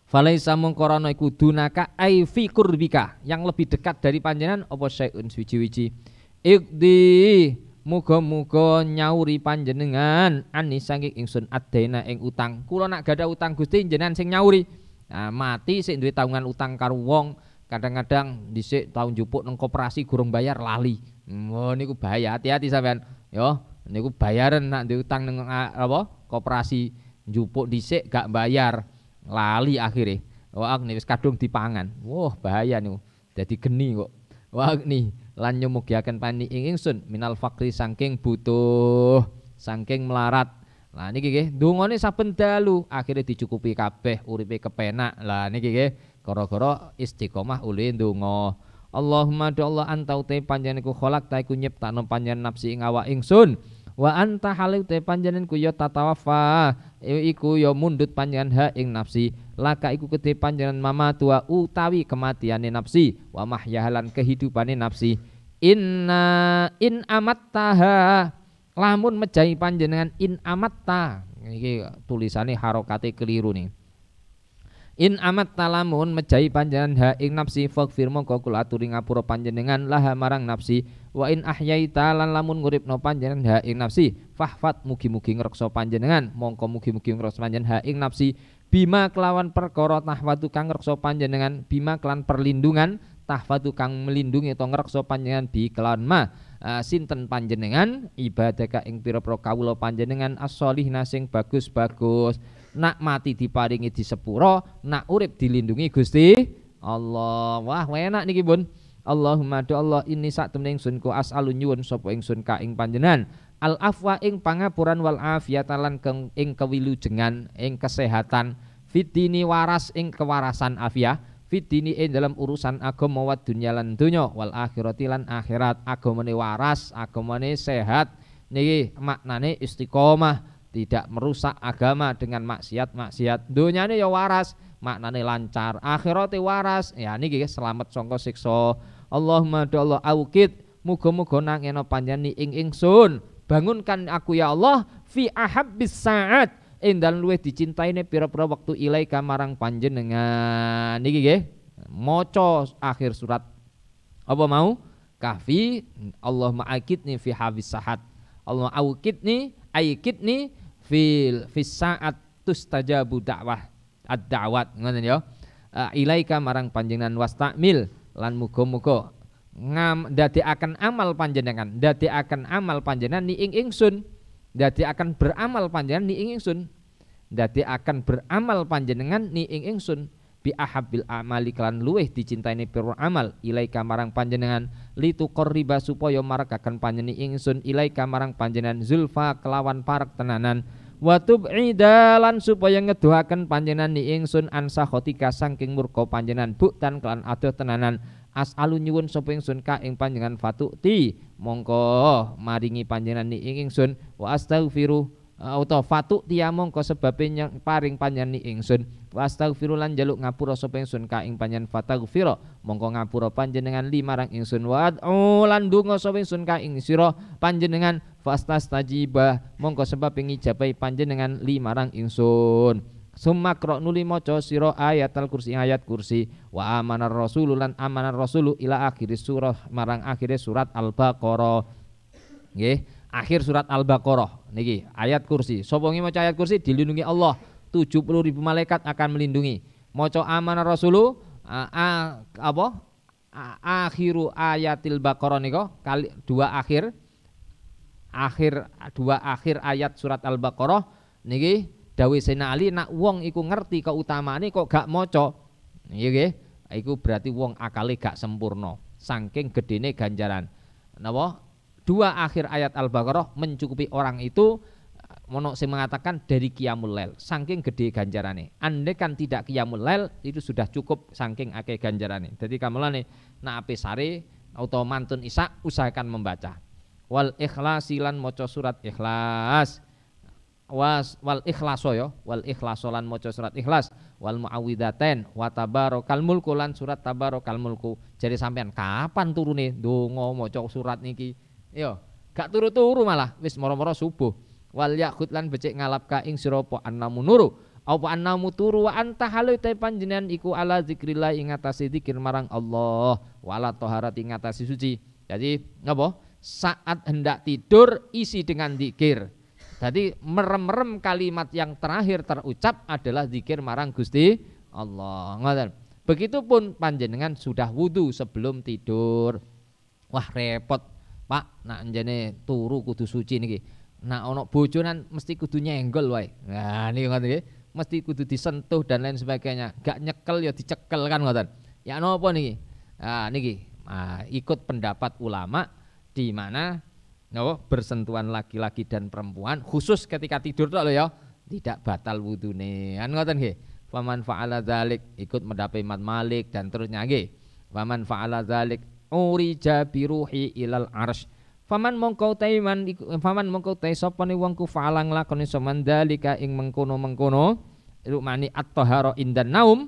Falaisa mengkorono iku dunaka ai fi kurbika yang lebih dekat dari panjenengan apa syai'un suwi-wiji. Ikdi muga-muga nyauri panjenengan ani saking ingsun adena ing utang. Kula nak gada utang Gusti jenengan sing nyauri. Nah, mati sik duwe tanggungan utang karo wong, kadang-kadang dhisik tahun jupuk nang koperasi gurung bayar lali. Oh niku bahaya, hati-hati sampean. Yo, niku bayaran nak duwe utang nang apa? Koperasi jupuk dhisik gak bayar lali akhirnya wah wis kadung dipangan wah bahaya nih jadi geni kok wah nih lan nyumugiaken pani ing ingsun minal fakri saking butuh saking melarat. Lah niki nggih dungane saben dalu akhirnya dicukupi kabeh uripe kepenak. Lah niki nggih gara-gara istiqomah uli ndonga. Allahumma do Allah anta utai panjenengan ku kholak ta iku nyiptakno panjenengan nafsi ing awak ingsun. Wa anta halu te panjenengan ku ya tatawafa iku ya mundut panjenengan ha ing nafsi. Laka iku kedhe panjenengan mama tua utawi kematiane nafsi. Wa mahyahalan kehidupane nafsi. Inna in amattaha. Lamun mejahi panjenengan in amatta. Iki tulisane harokate keliru nih In amat talamun mejahi panjenengan ha ing nafsi. Faghfir mongko kula aturi ngapura panjenengan. Laha marang nafsi wa in ahyaita lan lamun nguripno panjenengan ha ing nafsi fahfat mugi-mugi ngreksa panjenengan. Mongko mugi-mugi ngreksa panjenengan ha ing nafsi. Bima kelawan perkara tahwatu kang ngreksa panjenengan bima kelan perlindungan tahwatu kang melindungi atau ngreksa panjenengan bi kelawan ma. Uh, sinten panjenengan? Ibadah ing pira-pira kawula panjenengan as-solihna sing bagus-bagus. Nak mati diparingi di sepuro nak urip dilindungi Gusti Allah. Wah enak niki bun Allahumma do Allah ini sak temne ingsun ku as'alu nyuwun sapa ingsun ka ing panjenengan. Al afwa ing pangapuran wal afiatalan keng ing kewilujengan ing kesehatan. Fitini waras ing kewarasan afia fitini ing dalam urusan agama wa dunya lan dunya. Wal akhirati lan akhirat. Agamane waras agamane sehat. Niki maknane istiqomah. Tidak merusak agama dengan maksiat-maksiat. Dunyane ya waras, maknane lancar. Akhirate waras, ya niki selamat sangka siksa. Allahumma do Allah aukid muga-muga nangena panjenengan ing ingsun. Bangunkan aku ya Allah fi ahabbis saat ing dalem luwih dicintaine pira-pira waktu ilaika marang panjenengan. Niki nggih. Maca akhir surat apa mau? Kahfi Allahumma akidni fi habis sahat. Allah aukidni aikidni fil fis saat tustajabu dakwah ad-da'wat ngoten ya ilaika marang panjenengan wastamil lan muga-muga ngam akan amal panjenengan akan amal panjenengan ni ing ingsun. Akan beramal panjenengan ni ing ingsun. Akan beramal panjenengan ni ing ingsun. Bi ahabbil amali kelan luweh dicintaini piro amal. Ilaika marang panjenengan. Litu korriba supaya marakaken panjenengan ingsun. Ilaika marang panjenengan. Zulfa kelawan parak tenanan Watub idalan supaya ngedoaken panjenengan ni ingsun ansa khotika saking murka panjenengan. Buktan kelan adoh tenanan. As'alu nyuwun sapa ingsun ka ing panjenengan fatuti mongko maringi panjenengan ni ingsun. Wa astaghfiru auto fatu tia mongko sebabnya paring panjenengan ni ingsun. Wastaghfiru lan jaluk ngapura sapa ingsun ka ing panjenengan fataghfira mongko ngapura panjenengan limarang ingsun. Wa lan donga sapa ingsun ka ing sira panjenengan. Fastastajibah. Mongko sebab ngijabahi panjenengan limarang ingsun. Summa kro nuli maca sira ayat al kursi ayat kursi. Wa amanar rasulu lan amanar rasulu ila akhir surah marang akhir surat al-baqarah. Nggih akhir surat al-baqarah. Niki ayat kursi. Sapa maca ayat kursi? Dilindungi Allah. 70 ribu malaikat akan melindungi. Moco amanah rasulu a, a, apa? Akhiru ayatil baqarah niko kali dua akhir. Akhir dua akhir ayat surat al-baqarah. Niki dawuh Sayyidina Ali nak wong iku ngerti keutamaane kok gak maca. Nggih nggih. Iku berarti wong akale gak sempurna. Saking gedene ganjaran. Napa dua akhir ayat al-baqarah mencukupi orang itu mono sing mengatakan dari kiamul lel saking gede ganjarane. Ande kan tidak kiamul lel itu sudah cukup saking akeh ganjarane. Jadi kamelane nak ape sare atau mantun isak usahakan membaca. Wal ikhlasilan moco surat ikhlas. Was wal ikhlaso ya wal ikhlaso lan maca surat ikhlas. Wal muawwidaten wa tabarakal mulku lan surat tabarakal mulku. Jadi sampean kapan turune? Donga maca surat niki yo gak turu-turu malah. Wis moro-moro subuh. Wal yakut lan becik ngalap ka ing sira apa annamu nuru. Apa annamu turu wa anta halu te panjenengan iku ala zikrillah ing atase zikir marang Allah. Wala taharat ing atase suci. Jadi napa saat hendak tidur isi dengan zikir. Jadi merem-merem kalimat yang terakhir terucap adalah zikir marang Gusti Allah. Ngoten. Begitupun panjenengan sudah wudhu sebelum tidur. Wah repot Pak, nak njene turu kudu suci niki. Nak ono bojonan mesti kudu nyenggol wae. Nah niki ngoten nggih. Mesti kudu disentuh dan lain sebagainya. Gak nyekel ya dicekel kan ngoten. Ya napa niki? Nah niki. Nah, ikut pendapat ulama di mana no, bersentuhan laki-laki dan perempuan khusus ketika tidur tuh ya tidak batal wudune kan ngoten nggih faman fa'ala dzalik ikut mendapat Imam Malik dan terusnya nggih faman fa'ala dzalik urija biruhi ilal arsy faman mongko taiman faman mongko tai sapa ni wong ku fa'alang lakoni soman dalika ing mengkono-mengkono. Mani at-tahara indan naum.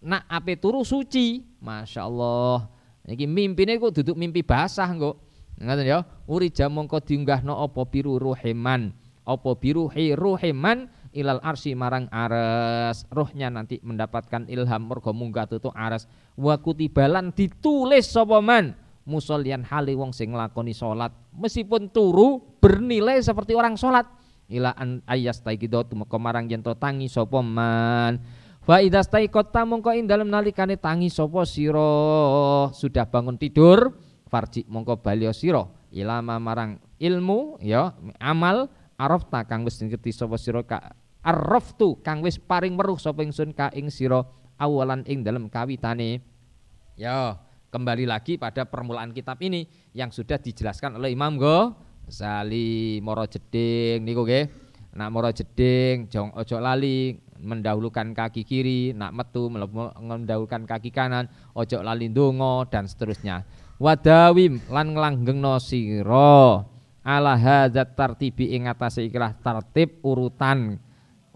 Nak ape turu suci. Masyaallah. Iki mimpine kok duduk mimpi basah kok Ngaten ya, urija mongko diunggahno apa biru ruhiman. Apa biruhi ruhiman ilal arsi marang aras. Rohnya nanti mendapatkan ilham mergo munggah tutu aras. Wa kutibalan ditulis sapa man? Musollian hali wong sing nglakoni salat meskipun turu bernilai seperti orang salat ila an ayas taikidot maka marang yen tangi sapa man? Fa idza kota mongko ing dalem nalikane tangi sapa sira? Sudah bangun tidur farji mongko balio siro ilama marang ilmu ya amal arafta kang wis ngerti sapa sira ka araftu kang wis paring weruh sapa ingsun ka ing sira awalan ing dalem kawitane. Ya kembali lagi pada permulaan kitab ini yang sudah dijelaskan oleh Imam Ghazali. Moro Jeding niku nggih. Nak moro jeding jong ojo lali mendahulukan kaki kiri nak metu mendahulukan kaki kanan ojo lali ndonga dan seterusnya. Wadawim lan nglanggengno sira. Ala hadzat tartibi ing atase ikrah tertib urutan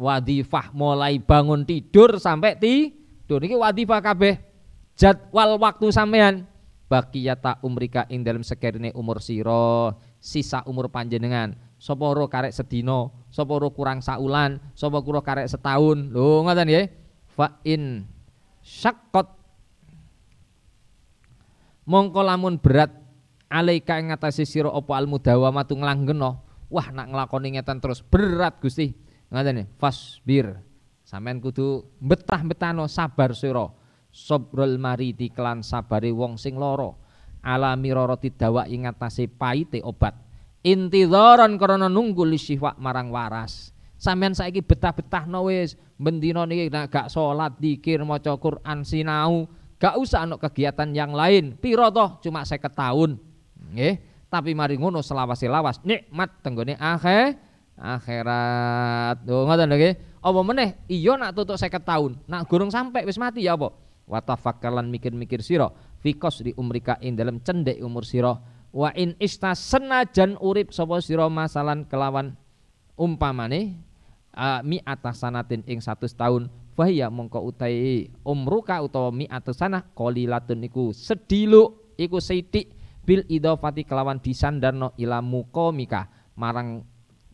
wadifah mulai bangun tidur sampai tidur. Niki wadifah kabeh. Jadwal waktu sampean. Bakiyata umrika ing dalam sekerine umur sira sisa umur panjenengan. Sapa ro karek sedina sapa ro kurang saulan kura karek setahun. Lho ngoten nggih. Fa in syaqqat. Mongko lamun berat alaika ing ngatasi sira apa al mudawamatu nglanggena wah nak nglakoni ngeten terus. Berat Gusti ngaten fasbir. Sampean kudu betah-betano sabar sira. Sabrul maridi kelan sabare wong sing lara. Ala mirarati dawa ing ngatasi paite obat. Intidharan karena nunggu lisihwa marang waras. Sampean saiki betah-betah no wis bendina niki gak salat dikir maca Quran sinau. Gak usah anak kegiatan yang lain. Piro toh? Cuma saya tahun. Nggih, tapi mari ngono selawas-lawas nikmat tenggone akhir akhirat. Lho ngoten lho. Apa meneh iya nak tutuk 50 tahun. Nak gurung sampai wis mati ya apa? Wa tafakkalan mikir-mikir sira fikos di umrika ing dalam cendek umur sira wa in ista senajan urip sapa sira masalan kelawan umpamane uh, mi atasanatin ing 100 tahun fahiya mongko utai umruka utawa mi'atu sanah qalilatun iku sedilu iku sithik bil idhofati kelawan disandarno ila muqamika marang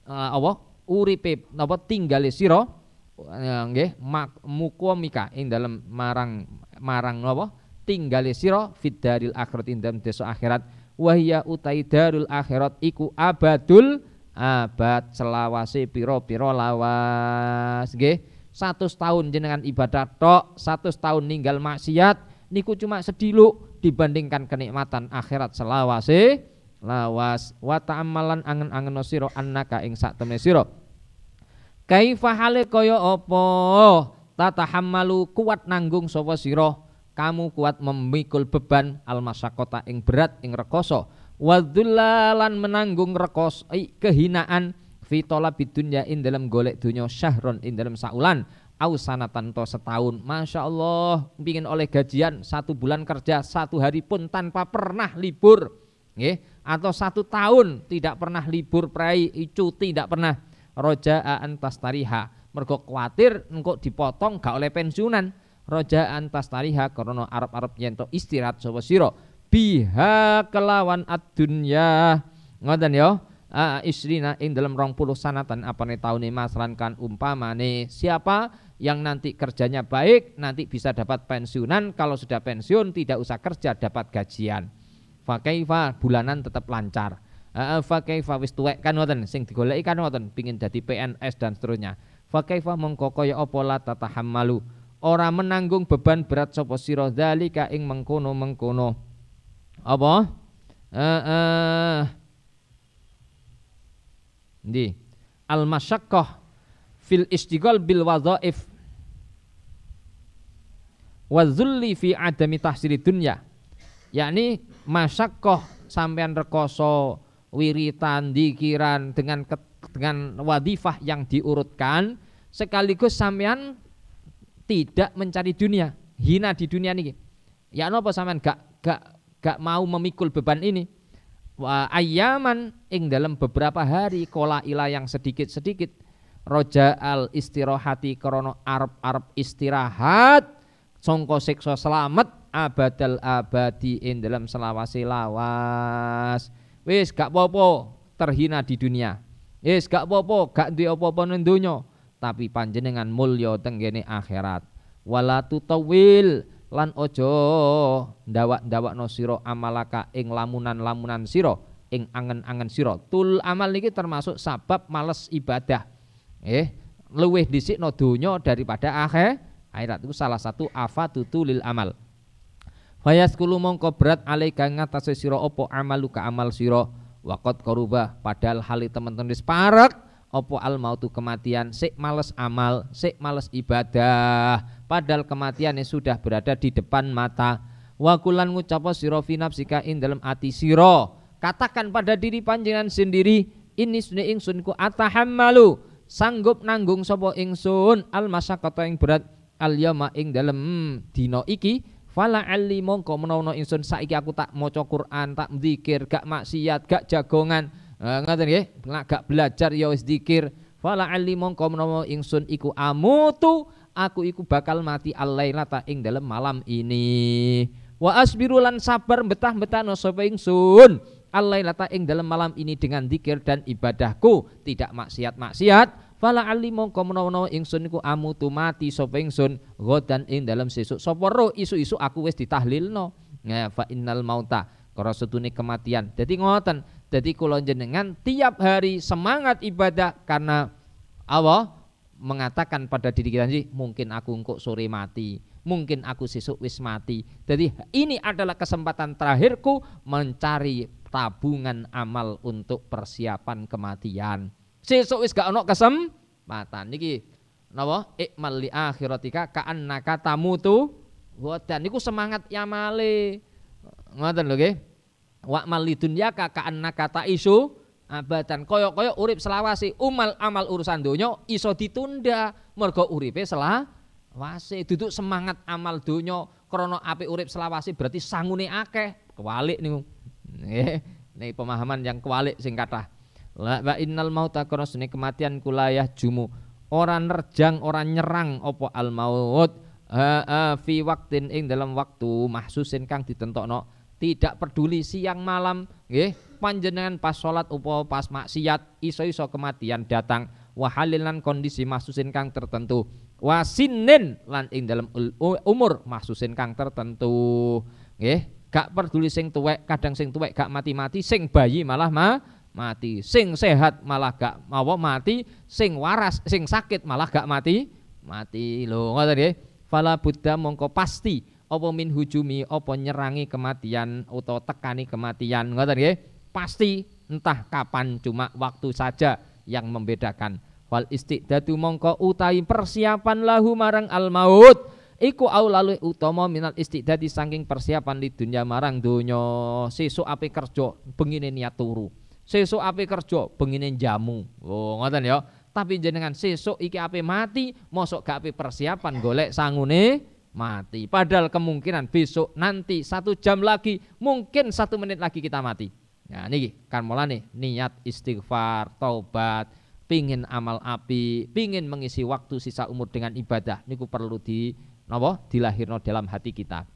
uh, apa? Uripe napa tinggale sira uh, nggih muqamika ing dalem marang marang napa tinggale sira fid daril akhirat ing dalem desa akhirat. Wahia utai darul akhirat iku abadul abad selawase piro-piro lawas nggih. Satu tahun jenengan ibadah tok, satu tahun ninggal maksiat, niku cuma sedilu dibandingkan kenikmatan akhirat selawase lawas wa ta'ammalan angen-angen sira annaka ing sak temne sira. Kaifa hale kaya apa? Tatahammalu kuat nanggung sapa sira? Kamu kuat memikul beban almasakota ing berat ing rekoso. Wadzullalan menanggung rekos kehinaan fi talabid dunya in dalam golek dunya syahron in dalam saulan. Au sanatan to setahun. Masya Allah pingin oleh gajian satu bulan kerja satu hari pun tanpa pernah libur. Nggih atau satu tahun tidak pernah libur prai cuti tidak pernah. Roja antas tariha mergo kuatir engko dipotong gak oleh pensiunan. Roja antas tariha karena Arab-Arab yento istirahat sapa sira biha kelawan ad-dunya. Ngoten ya. Uh, isrina ing dalam rong puluh sanatan apa nih tahun ini masrankan umpamane. Siapa yang nanti kerjanya baik nanti bisa dapat pensiunan. Kalau sudah pensiun tidak usah kerja dapat gajian fakaifa bulanan tetap lancar. Uh, fakaifa wis tuwek kan ngoten sing digoleki kan ngoten pingin jadi PNS dan seterusnya. Fakaifa mongko kaya apa la tatahammalu. Ora menanggung beban berat sapa sira zalika ing mengkono-mengkono. Apa? Eh uh, uh, Ndi al masyaqqah fil istighal bil wadhaif wa dzulli fi adami tahsili dunya. Yakni masyaqqah sampean rekoso wiritan dikiran dengan dengan wadifah yang diurutkan sekaligus sampean tidak mencari dunia hina di dunia ini ya apa sampean gak gak gak mau memikul beban ini. Ayaman ing dalam beberapa hari kola ila yang sedikit-sedikit. Roja al istirahati krono arab arab istirahat songko sikso selamat abadal abadi ing dalam selawasi lawas wis gak popo terhina di dunia wis gak popo gak di apa-apa dunya tapi panjenengan mulya tenggene akhirat wala tutawil lan ojo ndawak-ndawakno sira amalaka ing lamunan-lamunan sira ing angen-angen sira. Tul amal niki termasuk sabab males ibadah. Eh, luwih dhisikno donya daripada akhir akhirat itu salah satu afatutu lil amal. Fayaskulu mongko berat alaika ngatasé sira apa amaluka amal sira. Waqat korubah padahal hali teman-teman wis parek opo al mautu kematian? Sik males amal sik males ibadah. Padahal kematian yang sudah berada di depan mata. Wakulan ngucapa siro finapsika in dalam ati siro katakan pada diri panjenengan sendiri ini sudah ingsun ku atahammalu sanggup nanggung sopo ingsun? Al kata yang berat al yama ing dalam dino iki fala ali mongko menawa ingsun saiki aku tak maca Quran tak zikir gak maksiat gak jagongan Uh, ngoten nggih, gak belajar ya wis zikir. Fala ali mongko menawa ingsun iku amutu, aku iku bakal mati alailata ing dalam malam ini. Wa asbiru lan sabar betah-betahno sapa ingsun alailata ing dalam malam ini dengan zikir dan ibadahku, tidak maksiat-maksiat. Fala ali mongko menawa ingsun iku amutu mati sapa ingsun godan ing dalam sesuk sapa ro isu-isu aku wis ditahlilno. Ya fa innal mauta karena setune kematian. Jadi ngoten, jadi kula jenengan tiap hari semangat ibadah karena Allah mengatakan pada diri kita sendiri mungkin aku engkau sore mati, mungkin aku sesuk wis mati. Jadi ini adalah kesempatan terakhirku mencari tabungan amal untuk persiapan kematian. Sesuk wis gak ono kesempatan. Niki napa? Ikmal li akhiratika ka'annaka tamutu dan niku semangat yamale. Ngoten lho nggih. Wa mali dunya kakaan kata isu abadan. Koyok-koyok urip selawasi umal amal urusan donya iso ditunda. Mergo uripe selawasi. Duduk semangat amal donya krana api urip selawasi berarti sangune akeh. Kewalik niku. Nggih. Nih pemahaman yang kewalik sing kathah la wa innal mauta krana kematian kulayah jumu. Orang nerjang orang nyerang opo al maut. Uh, uh, fi waktin ing dalam waktu mahsusin kang ditentokno. Tidak peduli siang malam nggih panjenengan pas salat upo pas maksiat iso-iso kematian datang. Wahalilan kondisi mahsusin kang tertentu. Wasinin lan ing dalam umur mahsusin kang tertentu. Nggih gak peduli sing tuwek kadang sing tuwek gak mati-mati sing bayi malah ma mati. Sing sehat malah gak mau mati. Sing waras sing sakit malah gak mati. Mati. Lho ngoten nggih. Fala buddha mongko pasti apa min hujumi apa nyerangi kematian atau tekani kematian. Ngoten nggih. Pasti entah kapan cuma waktu saja yang membedakan. Wal istiqdadu mongko utai persiapan lahu marang al maut. Iku aulalu utama minal istiqdadi saking persiapan di dunia marang dunya. Sesuk ape kerja bengine niat turu sesuk ape kerja bengine jamu oh ngoten ya tapi jenengan sesuk iki ape mati mosok gak ape persiapan golek sangune mati. Padahal kemungkinan besok nanti satu jam lagi mungkin satu menit lagi kita mati. Nah ini kan nih niat istighfar, taubat, pingin amal api, pingin mengisi waktu sisa umur dengan ibadah, niku perlu di napa dilahirno dalam hati kita.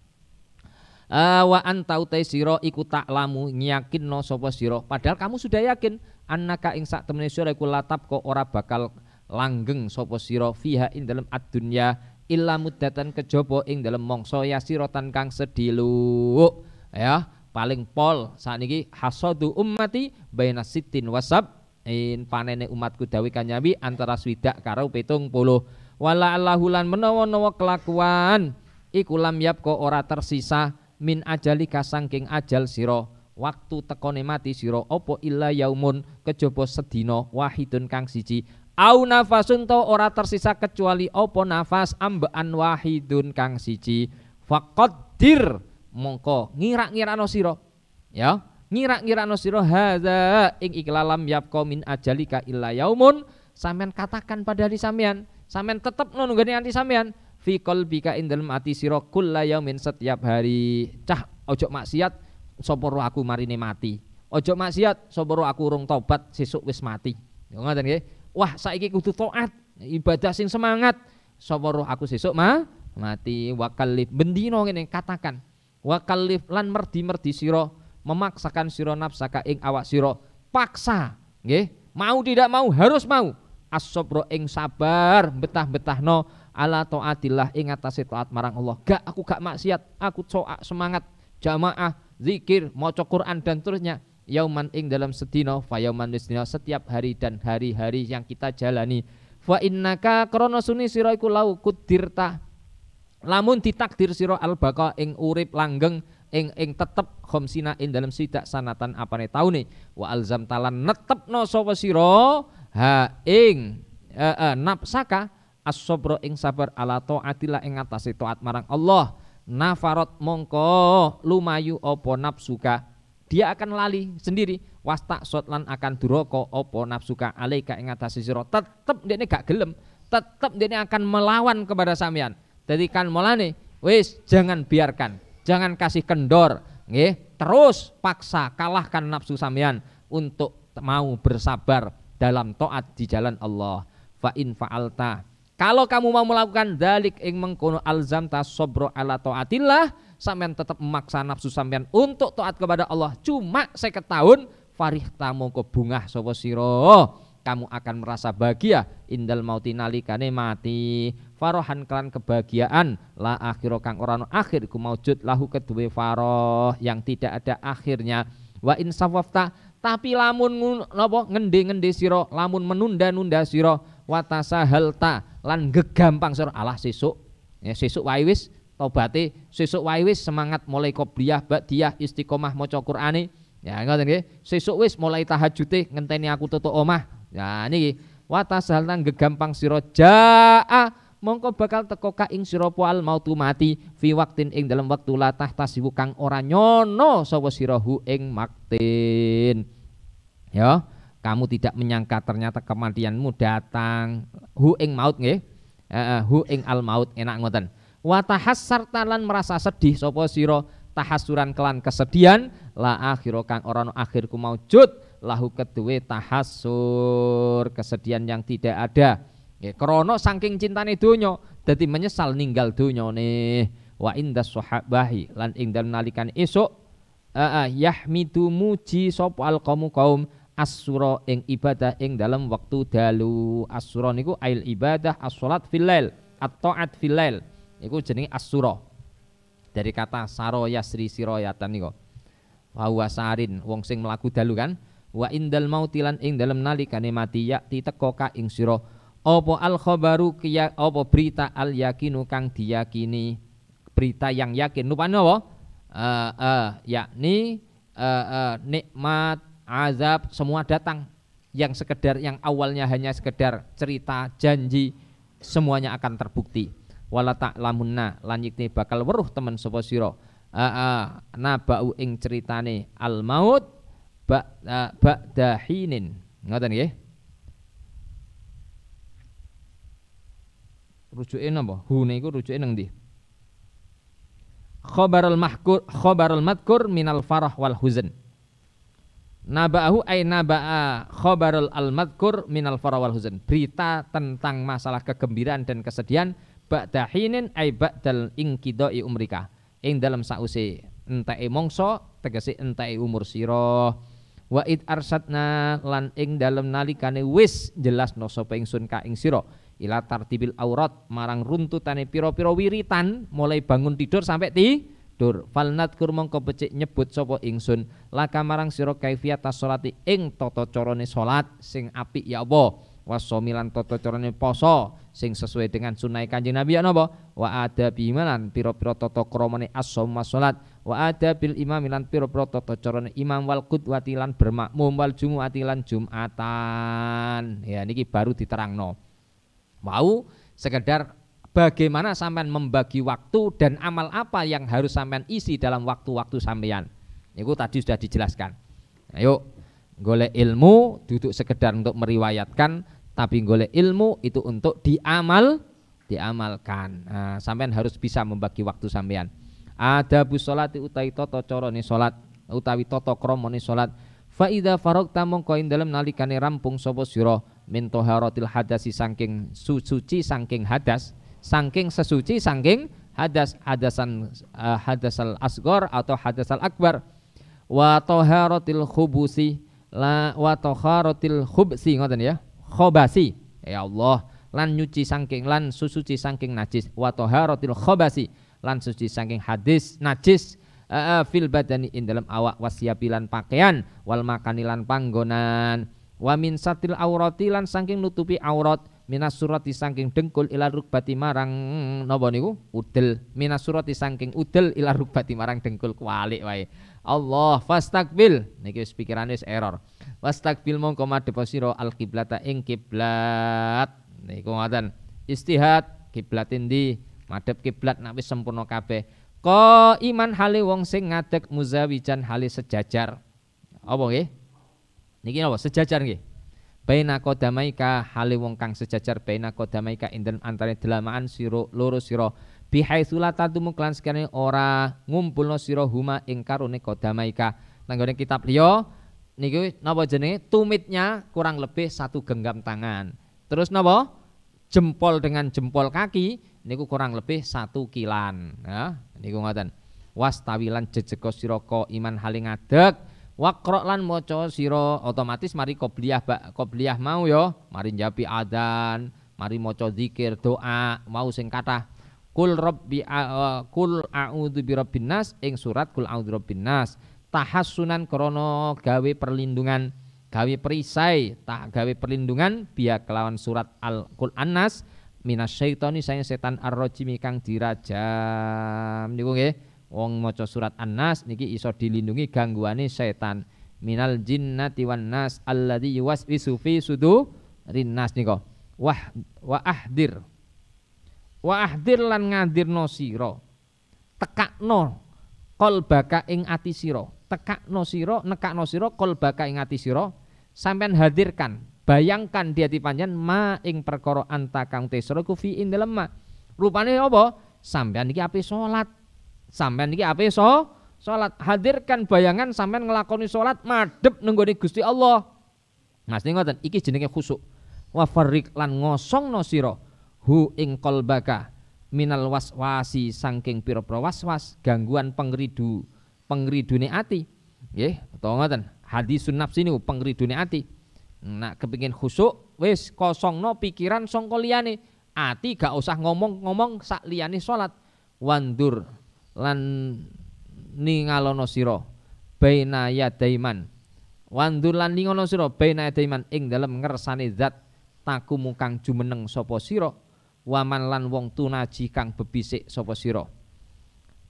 Uh, wa antau te siro iku tak lamu nyakin no sopo siro. Padahal kamu sudah yakin annaka ing sak temene sira iku latap kok ora bakal langgeng sopo siro fiha ing dalam ad-dunya illa muddatan kejaba ing dalam mongso ya sirotan kang sedilu ya paling pol saat ini hasadu ummati baina sitin wasab in panene umatku dawi kanyabi antara swidak karo petung puluh. Wala allahulan menawa-nawa kelakuan iku lam ko ora tersisa min ajali kasangking ajal siro waktu tekone mati siro opo illa yaumun? Kejaba sedina wahidun kang siji. Au nafasun to ora tersisa kecuali opo nafas ambaan wahidun kang siji. Faqaddir mongko ngira-ngirano siro ya ngira-ngirano siro hadza ing iklalam yapko min ajalika illa yaumun. Sampean katakan pada hari sampean sampean tetep nunggani anti sampean fi qalbika ing dalem ati sira kulla yaumin setiap hari. Cah ojo maksiat sapa aku marine mati? Ojo maksiat sapa aku urung tobat sesuk wis mati? Ngoten nggih. Wah saiki kudu taat ibadah sing semangat. Sapa aku sesuk mah mati? Wakalif bendino ngene katakan. Wakalif lan merdi-merdi sira memaksakan sira nafsaka ing awak sira. Paksa nggih. Mau tidak mau harus mau. Asobro ing sabar betah-betahno ala taatillah ing atase taat marang Allah. Gak aku gak maksiat, aku coak semangat jamaah, zikir, maca Quran dan terusnya. Yauman ing dalam sedina fa yauman sedina setiap hari dan hari-hari yang kita jalani. Fa innaka krana suni sira iku lau kudirta. Lamun ditakdir sira al baqa ing urip langgeng ing ing tetep khamsina ing dalam sidak sanatan apane taune wa alzam talan netepno sapa sira ha ing uh, uh, nafsaka as-sabra ing sabar ala taatillah ing atase taat marang Allah. Nafarot mongko lumayu opo nafsuka. Dia akan lali sendiri. Wastak sotlan akan duroko opo nafsuka alaika ing atase sira. Tetep dene gak gelem. Tetep dene akan melawan kepada sampean. Jadi kan molane wis jangan biarkan. Jangan kasih kendor. Nggih terus paksa kalahkan nafsu sampean untuk mau bersabar dalam taat di jalan Allah. Fa in fa'alta kalau kamu mau melakukan dalik ing mengkono alzam tasobro ala taatillah, sampean tetap memaksa nafsu sampean untuk taat kepada Allah. Cuma saya tahun farih tamu ke bungah sopo siro. Kamu akan merasa bahagia indal mauti nalikane mati. Farohan kelan kebahagiaan la akhiro kang orano akhir ku maujud lahu kedua faroh yang tidak ada akhirnya. Wa insafafta tapi lamun nopo ngende-ngende siro, lamun menunda-nunda siro, watasa halta lan gegampang sira. Alah sesuk. Ya sesuk wae wis sesuk wae wis semangat mulai qobliyah ba'diyah istiqomah maca Qur'ane. Ya ngoten nggih. Sesuk wis mulai tahajute ngenteni aku tutuk omah. Ya niki. Watasal nang gegampang sira. Jaa mongko bakal teko ka ing sira al mautu mati. Fi waktin ing dalam waktu la tahtasibu kang ora nyono sapa sira hu ing maktin. Ya kamu tidak menyangka ternyata kematianmu datang. Hu ing maut nggih. Uh, hu ing al maut. Enak ngoten. Wa tahassarta merasa sedih. Sapa sira? Tahasuran kelan kesedihan. La akhiro kang ora akhirku maujud. Lahu kedue tahassur. Kesedihan yang tidak ada. Nggih krana saking cintane donya dadi menyesal ninggal donya nih wa indas sahabahi lan ing dalem nalikan esuk. Uh, uh, yahmidu muji sapa al kaum kaum asura ing ibadah ing dalam waktu dalu. Asura niku ail ibadah as-salat fil lail at-taat fil lail. Iku jenenge asura dari kata saro yasri siroyatan niku. Wa sarin wong sing melaku dalu kan. Wa indal mautilan ing dalam nalikane mati yakti teko ka ing sira. Apa al khabaru kiya apa berita al yakinu kang diyakini? Berita yang yakin. Rupane apa? Uh, uh, yakni uh, uh, nikmat azab semua datang. Yang sekedar yang awalnya hanya sekedar cerita janji semuanya akan terbukti. Wala ta'lamunna lan yikni bakal weruh temen sapa sira. Nabau ing ceritane al maut ba ba'da hinin. Ngoten nggih? Rujuke napa? Hu niku rujuke nang ndi? Khabarul mahkur khabarul madkur minal farah wal huzn Naba'ahu ay naba'a khabarul al-madkur minal fara wal huzn. Berita tentang masalah kegembiraan dan kesedihan ba'da hinin ay ba'dal inqidai umrika. Ing dalam sause entek mongso tegese entek umur sira. Wa id arsadna lan ing dalam nalikane wis jelas no sapa ingsun ka ing sira ila tartibil aurat marang runtutane piro-piro wiritan mulai bangun tidur sampai tidur falnat kur mongko becik nyebut sapa ingsun laka marang sira kaifiat salati ing tata carane salat sing apik ya Allah. Wasomilan tata carane poso sing sesuai dengan sunai Kanjeng Nabi ya napa? Wa ada bimalan pira-pira tata kramane as-shaum salat. Wa ada bil imam lan pira-pira tata carane imam wal qudwati lan bermakmum wal jumuati lan jumatan. Ya niki baru diterangno. Mau sekedar bagaimana sampean membagi waktu dan amal apa yang harus sampean isi dalam waktu-waktu sampean. Itu tadi sudah dijelaskan. Ayo golek ilmu duduk sekedar untuk meriwayatkan tapi golek ilmu itu untuk diamal diamalkan. Nah, sampean harus bisa membagi waktu sampean. Ada bu salati utai toto corone salat utawi toto kromone salat. Fa idza faragta mongko ing dalem nalikane rampung sapa sira min toharotil hadasi sangking suci sangking hadas sangking sesuci sangking hadas hadasan uh, hadasal asgor atau hadasal akbar. Wa toharotil khubusi la wa toharotil khubsi ngoten ya? Khobasi. Ya Allah lan nyuci sangking lan susuci sangking najis. Wa toharotil khobasi lan suci sangking hadis najis. Uh, fil badani in dalam awak wasiapilan pakaian wal makanilan panggonan. Wa min satil aurati lan saking nutupi aurat minas surati saking dengkul ila rukbati marang napa niku? Udel. Minas surati saking udel ila rukbati marang dengkul kualik wae. Allah fastakbil. Niki wis pikirane wis error. Fastakbil mongko madhep sira al kiblata ing kiblat niku ngoten. Istihad kiblat endi? Madhep kiblat nek wis sempurna kabeh. Ko iman hale wong sing ngadeg muzawijan hale sejajar. Apa nggih? Niki apa? Sejajar nggih. Baina qadamaika hale wong kang sejajar baina qadamaika indan antara delamaan siro loro sira bihaitsu la tadumu klan ora ngumpulno sira huma ing karone qadamaika. Nanggone kitab liya niki napa jenenge tumitnya kurang lebih satu genggam tangan. Terus napa? Jempol dengan jempol kaki niku kurang lebih satu kilan. Ya, niku ngoten. Wastawilan jejeko sira iman hale ngadeg Wakro lan moco siro otomatis mari kobliyah bak kobliyah mau yo mari japi adan mari moco zikir doa mau sing kata kul robbi uh, kul a'udzu birabbin nas ing surat kul a'udzu birabbin nas. Tahassunan krono gawe perlindungan gawe perisai tak gawe perlindungan biak kelawan surat al Qur'an nas minasyaitoni saya setan ar-rajim kang dirajam. Niku wong maca surat An-Nas niki iso dilindungi gangguane setan. Minal jinnati wan nas alladzi yuwaswisu fi sudurin nas nika. Wah wa ahdir. Wa ahdir lan ngadirno sira. Tekakno qalbaka ing ati sira. Tekakno sira nekakno sira qalbaka ing ati sira. Sampean hadirkan bayangkan di hati panjen ma ing perkara anta kang tesro ku fi ing dalem ma. Rupane apa? Sampean iki ape salat Sampean iki ape so? Salat. Hadirkan bayangan sampean ngelakoni salat madhep nenggone Gusti Allah. Mas ngoten, iki jenenge khusuk. Wa farriq lan ngosongno sira hu ing qalbaka minal waswasi saking pira-pira waswas gangguan pengridu pengridune ati nggih utawa ngoten hadisun nafsi niku pengridune ati nak kepingin khusuk wis kosongno pikiran sangka liyane ati gak usah ngomong-ngomong sak liyane salat wandur lan ningalono sira baina yadaiman. Wandur lan ningono sira baina yadaiman ing dalem ngersane zat takumu kang jumeneng sapa sira waman lan wong tunaji kang bebisik sapa sira.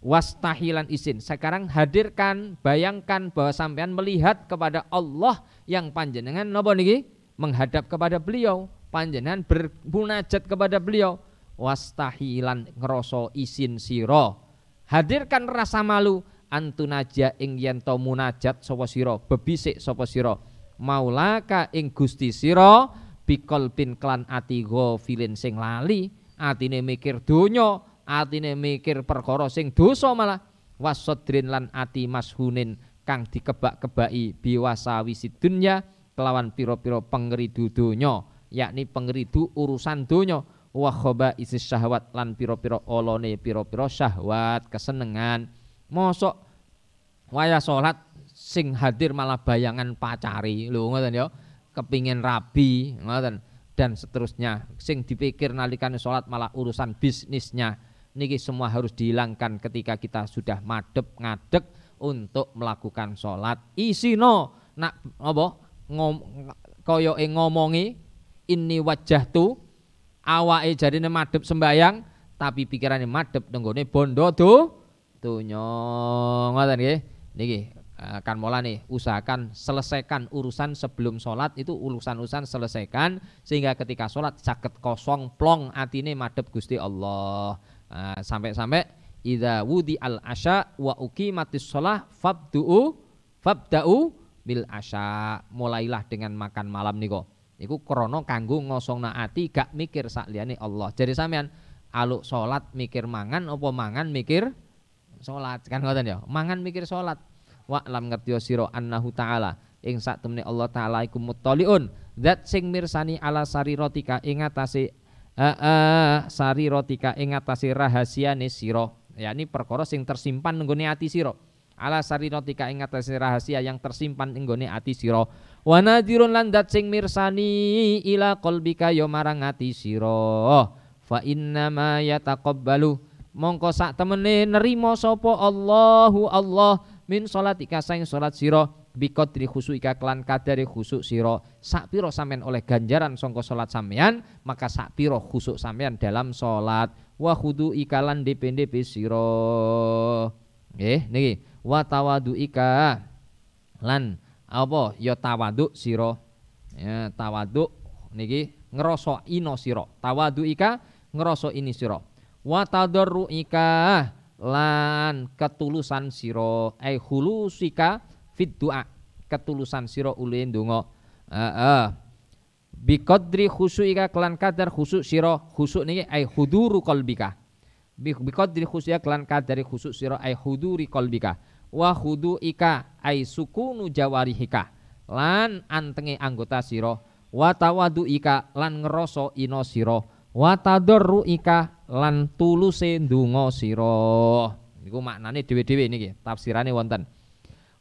Wastahilan isin. Sekarang hadirkan bayangkan bahwa sampean melihat kepada Allah yang panjenengan napa niki? Menghadap kepada beliau panjenengan bermunajat kepada beliau. Wastahilan ngeroso isin siro hadirkan rasa malu antunaja ing yen to munajat sapa sira bebisik sapa sira. Maulaka ing Gusti sira bikol bin klan ati ghafilin sing lali atine mikir donya atine mikir perkara sing dosa malah. Wasodrin lan ati mashunin kang dikebak-kebaki biwasawisi dunya kelawan piro-piro pengeridu donya yakni pengeridu urusan donya wa khoba isi syahwat lan piro-piro olone piro-piro syahwat kesenengan. Mosok waya salat sing hadir malah bayangan pacari. Lho ngoten ya. Kepingin rabi ngoten. Dan seterusnya. Sing dipikir nalikan salat malah urusan bisnisnya. Niki semua harus dihilangkan ketika kita sudah madep ngadeg untuk melakukan sholat. Isino nak apa ngom koyo ngomongi ini wajah tu awake jarine madhep sembayang tapi pikirannya madhep nenggone bondo tu tunyo ngoten nggih. Niki kan mola nih usahakan selesaikan urusan sebelum sholat itu urusan-urusan selesaikan sehingga ketika sholat sakit kosong plong atine madhep gusti Allah. Sampai-sampai ida wudi al asya wa uqimatis sholah fabdu'u fabda'u bil asya. Mulailah dengan makan malam niko Iku krono kanggo ngosongna ati gak mikir sak liyane Allah. Jadi sampean aluk salat mikir mangan apa mangan mikir salat kan ngoten ya. Mangan mikir salat. Wa lam ngerti sira annahu ta'ala ing sak Allah taala iku muttaliun zat sing mirsani ala sarirotika ing atase uh, uh, sarirotika ing atase rahasiane sira yakni perkara sing tersimpan nggone ati sira ala sarinotika ing atase rahasia yang tersimpan ing gone ati sira wa lan dat sing mirsani ila qalbika yo ya marang ati fa inna ma yataqabbalu. Mongko sak temene nerima sapa Allahu Allah min salatika saing salat sira biqadri khusuika klan kadare khusuk sira. Sak pira sampean oleh ganjaran sangka salat sampean maka sak pira khusuk sampean dalam salat. Wa khudu ikalan DPDP sira. Nggih niki. Wa ika lan apa? Ya tawadu sira. Ya tawadu niki ngrasa ino sira ika ngrasa ini sira. Wa ika lan ketulusan sira. Ai hulusika fit du'a ketulusan sira ulin donga heeh. Biqadri khusyuika kelan kadar khusyuk sira. Khusyuk niki ai huduru qalbika. Biqadri khusyuika kelan kadari khusyuk sira ai huduri qalbika. Wa khudu ika ai sukunu jawarihika lan antenge anggota sira wa tawadu ika lan ngeroso ino sira wa tadarru ika lan tuluse ndonga sira. Niku maknane dhewe-dhewe niki tafsirane wonten.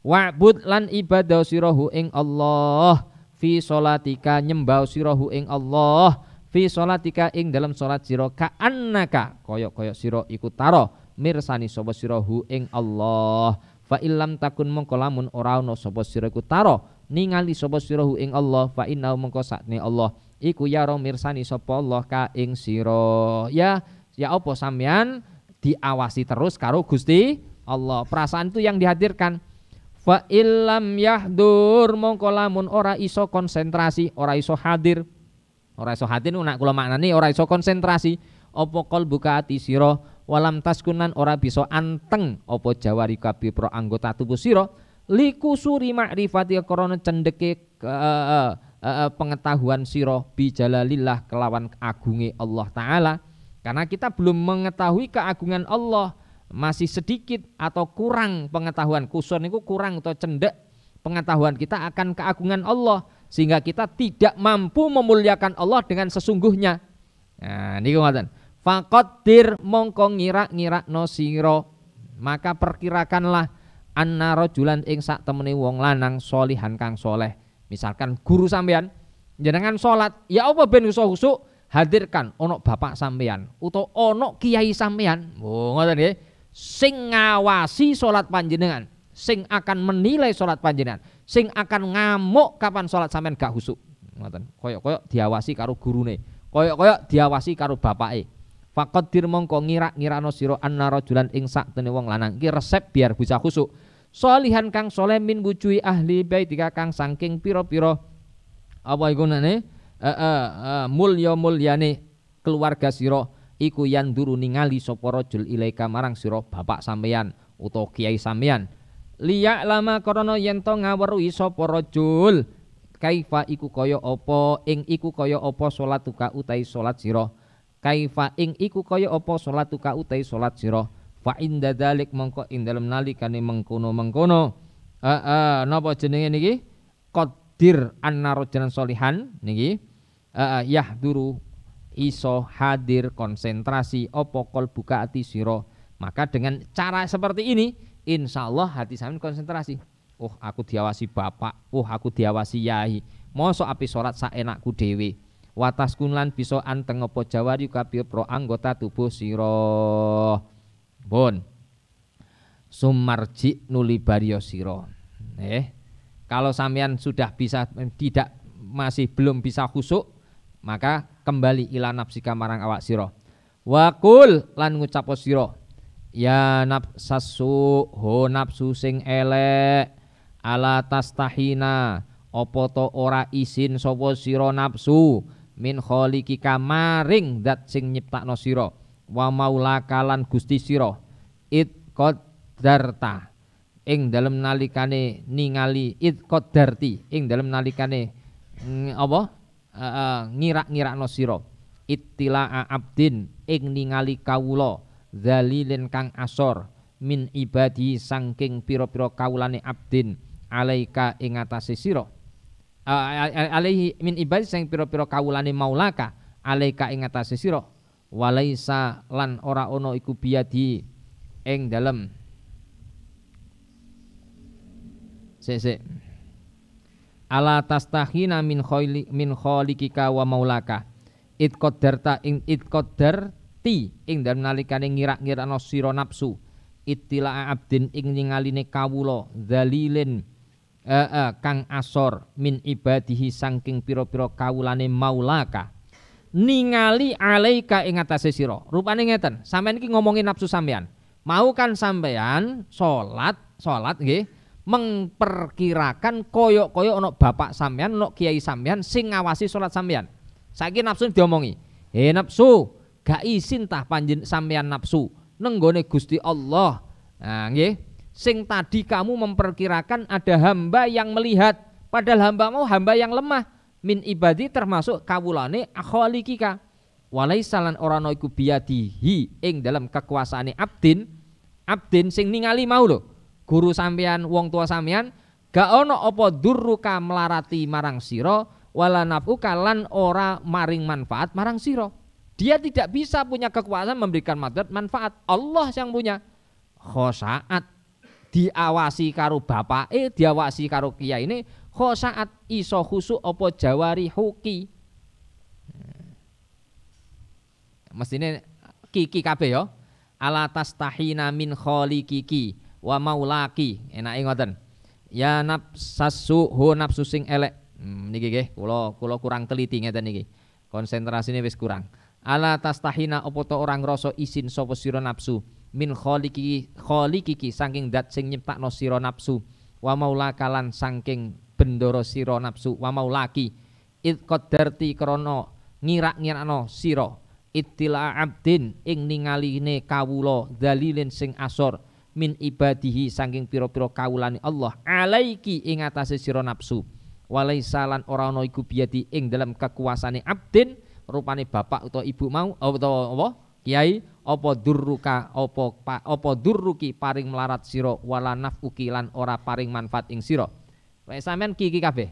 Wa'bud lan ibadah sirahu ing Allah fi salatika nyembah sirahu ing Allah fi salatika ing dalam salat sira ka annaka kaya-kaya sira iku taro mirsani sapa sirahu ing Allah fa illam takun mongko lamun ora ana sapa sira iku taro ningali sapa sirahu ing Allah fa inna mongko sakne Allah iku ya mirsani sapa Allah ka ing sira. Ya ya apa sampean diawasi terus karo Gusti Allah. Perasaan itu yang dihadirkan. Fa illam yahdur mongko lamun ora iso konsentrasi ora iso hadir. Ora iso hadir nak kula maknani ora iso konsentrasi. Apa buka ati sira walam taskunan ora bisa anteng apa jawari kabeh pro anggota tubuh sira. Likusuri ma'rifati krana cendeke uh, uh, pengetahuan sira. Bijalalillah kelawan agunge Allah taala. Karena kita belum mengetahui keagungan Allah masih sedikit atau kurang pengetahuan. Kusur niku kurang atau cendek pengetahuan kita akan keagungan Allah. Sehingga kita tidak mampu memuliakan Allah dengan sesungguhnya. Nah, niku ngoten. Fakotir mongko ngira-ngira no siro Maka perkirakanlah Anna rojulan ing sak temene wong lanang solihan kang soleh. Misalkan guru sampean Jenengan sholat Ya apa ben usah husuk? Hadirkan onok bapak sampean Atau onok kiai sampean Oh ngoten nggih. Sing ngawasi sholat panjenengan Sing akan menilai sholat panjenengan Sing akan ngamuk kapan sholat sampean gak husuk. Ngoten. Koyok-koyok diawasi karo gurune. Koyok-koyok diawasi karo bapake Faqaddir mongko ngira-ngirano sira anna rajulan ing saktene wong lanang iki resep biar bisa khusuk. Solihan kang soleh min wujui ahli baitika kang saking pira-pira apa iku nane? Uh, uh, uh, mulya mulyane keluarga sira iku yang duru ningali sapa rajul ilaika marang sira bapak sampeyan utawa kiai sampeyan. Liya lama krana yen to ngaweruhi sapa kaifa iku kaya apa ing iku kaya apa salatuka utai salat sira kaifa ing iku kaya apa? Salatuka utai salat sira fa inda dzalik mongko ing dalem nalikane mengkono-mengkono. Eh uh, napa jenenge niki? Qadir annarojalan solihan niki. Eh uh, yahduru iso hadir konsentrasi opo kol buka hati siro maka dengan cara seperti ini insya Allah hati sampean konsentrasi. Oh aku diawasi bapak oh aku diawasi yai mosok api sholat enakku dewi watas kunlan bisa anteng apa jawari kabeh pro anggota tubuh sira. Bon sumarji nuli baryo sira. Eh kalau sampean sudah bisa tidak masih belum bisa khusuk maka kembali ila nafsika marang awak sira. Wakul lan ngucap sira? Ya nafsasu ho nafsu sing elek. Ala tastahina opo to ora isin sapa sira nafsu min khalikika maring dat sing nyiptakno sira wa maulakalan Gusti sira it qadarta ing dalem nalikane ningali it qadarti ing dalem nalikane apa? Uh, ngira-ngirakno sira ittila abdin ing ningali kawula zalilin kang asor min ibadi sangking pira-pira kawulane abdin alaika ing atase sira alaihi min ibadi sing pira-pira kawulane maulaka alaika ing atase sira. Walaisa lan ora ono iku biadi ing dalem. Sik ala tastahina min kholi min kholikika wa maulaka. It qadarta ing it qadarti ing dalem nalikane ngira-ngirakno sira nafsu. Ittila abdin ing ningaline kawula zalilin uh, uh, kang asor min ibadihi sangking piro-piro kawulane maulaka ningali alaika ing atase sira. Rupane ngeten sampean iki ngomongin nafsu sampean mau kan sampean salat salat nggih memperkirakan koyok-koyok ono bapak sampean ono kiai sampean sing ngawasi salat sampean saiki nafsu diomongi he nafsu gak isin tah panjen sampean nafsu nenggone Gusti Allah. Nah nggih sing tadi kamu memperkirakan ada hamba yang melihat padahal hambamu hamba yang lemah. Min ibadi termasuk kawulane akholikika. Walaisalan orang iku biadihi ing dalam kekuasaane abdin. Abdin sing ningali mau lho. Guru sampean wong tua sampean gak ono apa durruka melarati marang siro wala nafuka lan ora maring manfaat marang siro dia tidak bisa punya kekuasaan memberikan manfaat Allah yang punya. Khosaat diawasi karo eh diawasi karo kiai ini kok saat iso khusuk apa jawari huki? Mestine kiki kabeh ya. Ala tastahina min kiki wa maulaki. Enake ngoten. Ya nafsasu hu nafsu sing elek. Hmm, niki nggih kula kula kurang teliti ngeten niki. Konsentrasine wis kurang. Ala tastahina apa to orang rasa isin sapa sira nafsu min khaliki khalikiki saking dat sing nyiptakno sira nafsu. Wa maulakalan saking bendoro sira nafsu. Wa maulaki. Id qadarti krana ngirak-ngirakno sira. Ittila abdin ing ningaline kawula dalilin sing asor. Min ibadihi saking pira-pira kawulane Allah. Alaiki ing atase sira nafsu. Walaisalan ora ana iku biadi ing dalam kekuasaane abdin rupane bapak utawa ibu mau utawa apa kiai apa durruka apa apa durruki paring melarat sira wala nafuki lan ora paring manfaat ing sira? Wae sampean ki iki kabeh?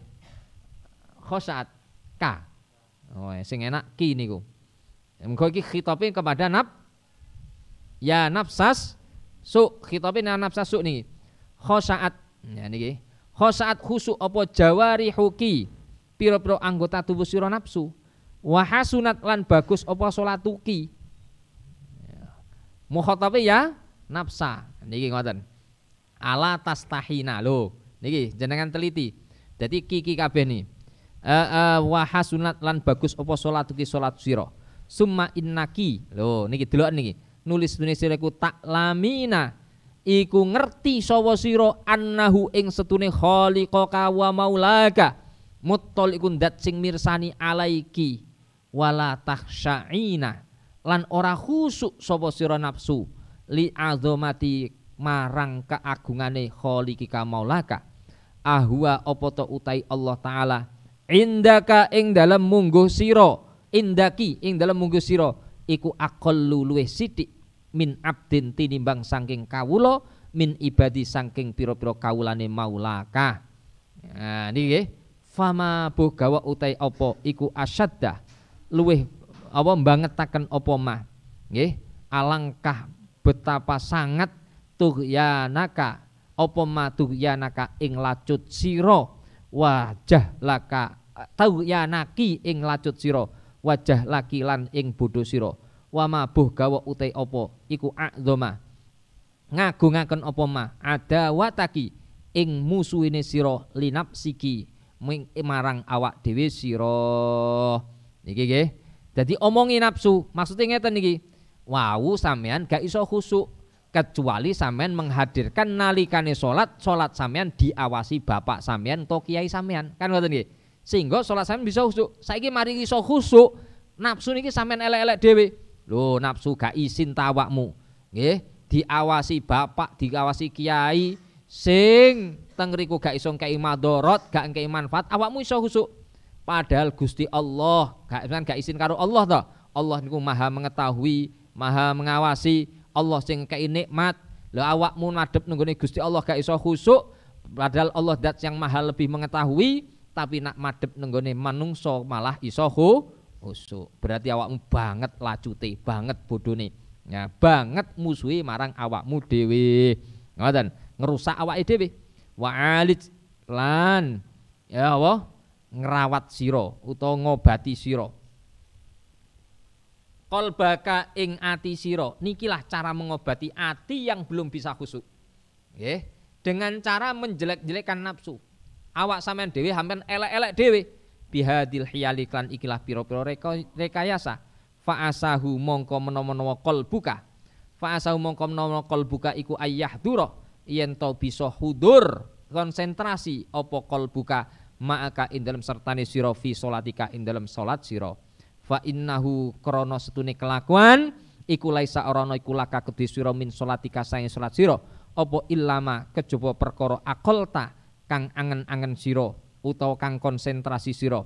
Khosat ka. Oh sing enak ki niku. Engko iki khitabe kepada naf ya nafsas su khitabe nafsas su niki. Khosaat ya niki. Khosaat khusuk apa jawari huki piro-piro anggota tubuh sira nafsu. Wahasunat lan bagus apa salatuki Mukhatabe ya nafsa. Niki ngoten. Ala tastahina lho. Niki jenengan teliti. Jadi kiki kabeh nih. Uh, uh, wa hasunat lan bagus apa salatuki salat sira. Summa innaki. Lho niki delok niki. Nulis tulis siraku tak lamina iku ngerti sapa sira annahu ing setune khaliqaka wa maulaka muttol iku ndat sing mirsani alaiki wala tahsya'ina lan ora khusuk sapa sira nafsu li azamati marang keagungane khaliqika maulaka. Ahwa apa to utai Allah taala? Indaka ing dalam mungguh sira indaki ing dalam mungguh sira iku aqallu luwih sithik min abdin tinimbang saking kawula min ibadi saking pira-pira kawulane maulaka. Nah niki fama bogawa utai apa? Iku asyadda luweh apa mbangetaken apa mah? Nggih. Alangkah betapa sangat tughyanaka apa ma tughyanaka ing lacut sira? Wajah laka tughyanaki ing lacut sira. Wajah laki lan ing bodho sira. Wa ma buh gawa utai apa? Iku adzama ngagungaken apa ada wataki ing musuhine sira linapsiki marang awak dhewe sira. Niki nggih dadi omongi nafsu. Maksudnya ngeten niki wau sampean gak iso khusuk. Kecuali sampean menghadirkan nalikane salat salat sampean diawasi bapak sampean atau kiai sampean. Kan ngoten nggih? Sehingga salat sampean bisa khusuk. Saiki mari iso khusuk nafsu niki sampean elek-elek dhewe. Lho nafsu gak izin tawakmu. Nggih? Diawasi bapak diawasi kiai sing teng riku gak iso kei madorot gak kei manfaat awakmu iso khusuk padahal Gusti Allah gak gak izin karo Allah toh. Allah niku maha mengetahui maha mengawasi. Allah sing kei nikmat. Lho awakmu madhep nenggone Gusti Allah gak iso khusuk. Padahal Allah dat yang maha lebih mengetahui tapi nak madhep nenggone manungso malah iso khusuk. Berarti awakmu banget lacute banget bodone. Ya banget musuhi marang awakmu dhewe. Ngoten? Ngerusak awake dhewe. Wa alij lan. Ya Allah ngrawat sira utawa ngobati sira. Kolbaka ing ati sira nikilah cara mengobati ati yang belum bisa khusuk. Dengan cara menjelek-jelekkan nafsu. Awak sampean dhewe hampen elek-elek dhewe. Bihadil hiyali klan ikilah piro-piro rekayasa. Fa'asahu mongko menawa-menawa buka fa'asahu mongko menawa buka iku ayah duro yen bisa hudur konsentrasi opo buka ma'aka ing dalam sertane sira fi salatika ing dalam salat sira. Fa innahu krana setune kelakuan iku laisa orana iku laka kedhi sira min salatika saing salat sira. Apa illama kejaba perkara akolta kang angen-angen sira utawa kang konsentrasi sira.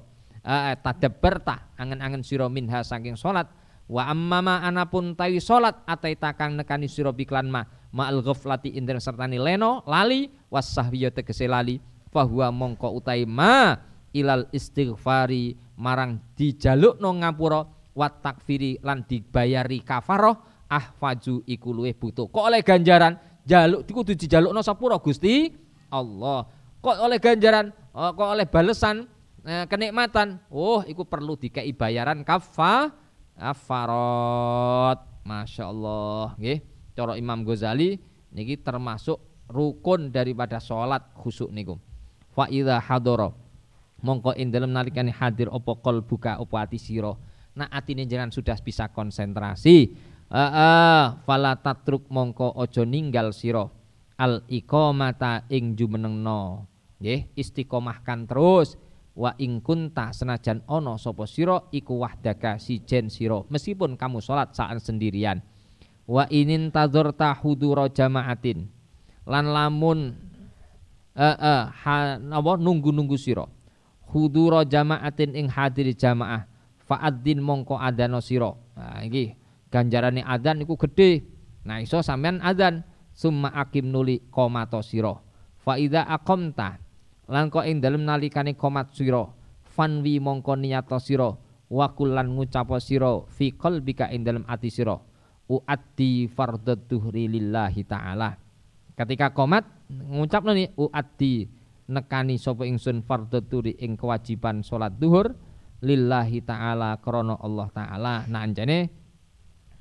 Eh, tadabbarta angen-angen sira minha saking salat. Wa ammama anapun tawi salat ataita kang nekani sira biklan ma. Ma'al ghaflati indra sertani leno lali wasahwiya tegese lali fahuwa mongko utai ma ilal istighfari marang dijaluk no ngapura wat takfiri lan dibayari kafaroh ahfaju iku luwih butuh. Kok oleh ganjaran? Jaluk kudu dijaluk no sapura Gusti Allah. Kok oleh ganjaran? Oh, kok oleh balesan? Eh, kenikmatan? Oh iku perlu dikei bayaran kafa kafarot. Masya Allah nggih. Coro Imam Ghazali niki termasuk rukun daripada sholat khusuk niku. Fa idza hadara mongko ing dalem nalikane hadir apa buka apa ati sira. Nah atine jenengan sudah bisa konsentrasi. Heeh, fala tatruk mongko aja ninggal sira al iqamata ing jumenengno. Nggih, istiqomahkan terus wa ing kunta senajan ono sapa sira iku wahdaka sijen sira meskipun kamu salat saat sendirian wa inin tadzurta hudura jamaatin lan lamun eh eh apa nunggu-nunggu sira. Hudura jamaatin ing hadir jamaah. Fa'adzin mongko adano sira. Nah iki ganjarane adzan iku gede nah iso sampean adzan. Summa akim nuli komato sira. Fa idza aqamta lan kok ing dalem nalikane komat sira. Fanwi mongko niyato sira. Wa kullan ngucapo sira fi qalbika ing dalem ati sira. Uaddi fardad duhri lillahi ta'ala. Ketika komat ngucap nih uaddi nekani sapa ingsun fardad duhri ing kewajiban salat duhur lillahi ta'ala krono Allah ta'ala. Nah anjane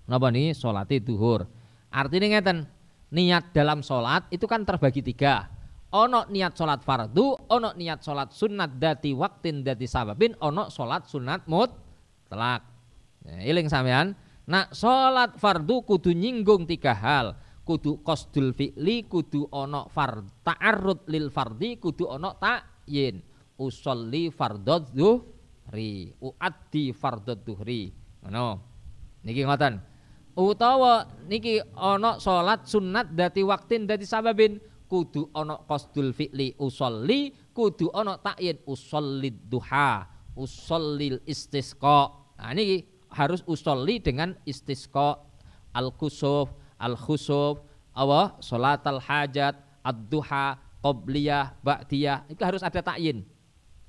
napa nih salate duhur. Artinya ngeten niat dalam salat itu kan terbagi tiga. Ono niat salat fardu ono niat salat sunat dati waktin dati sababin ono salat sunat mut telak nah, iling sampean. Nah, sholat fardu kudu nyinggung tiga hal. Kudu kosdul fi'li, kudu ono fard lil fardi, kudu ono ta'yin. Usolli fardod duhri, uaddi fardod duhri. Ngono. Niki ngoten. Utawa niki ono sholat sunat dati waktin dati sababin kudu ono kosdul fi'li usolli, kudu ono ta'yin usolli duha, usolli istisqa. Nah niki harus usolli dengan istisqa al kusuf al khusuf apa? Salatal hajat ad-duha qobliyah ba'diyah. Itu harus ada takyin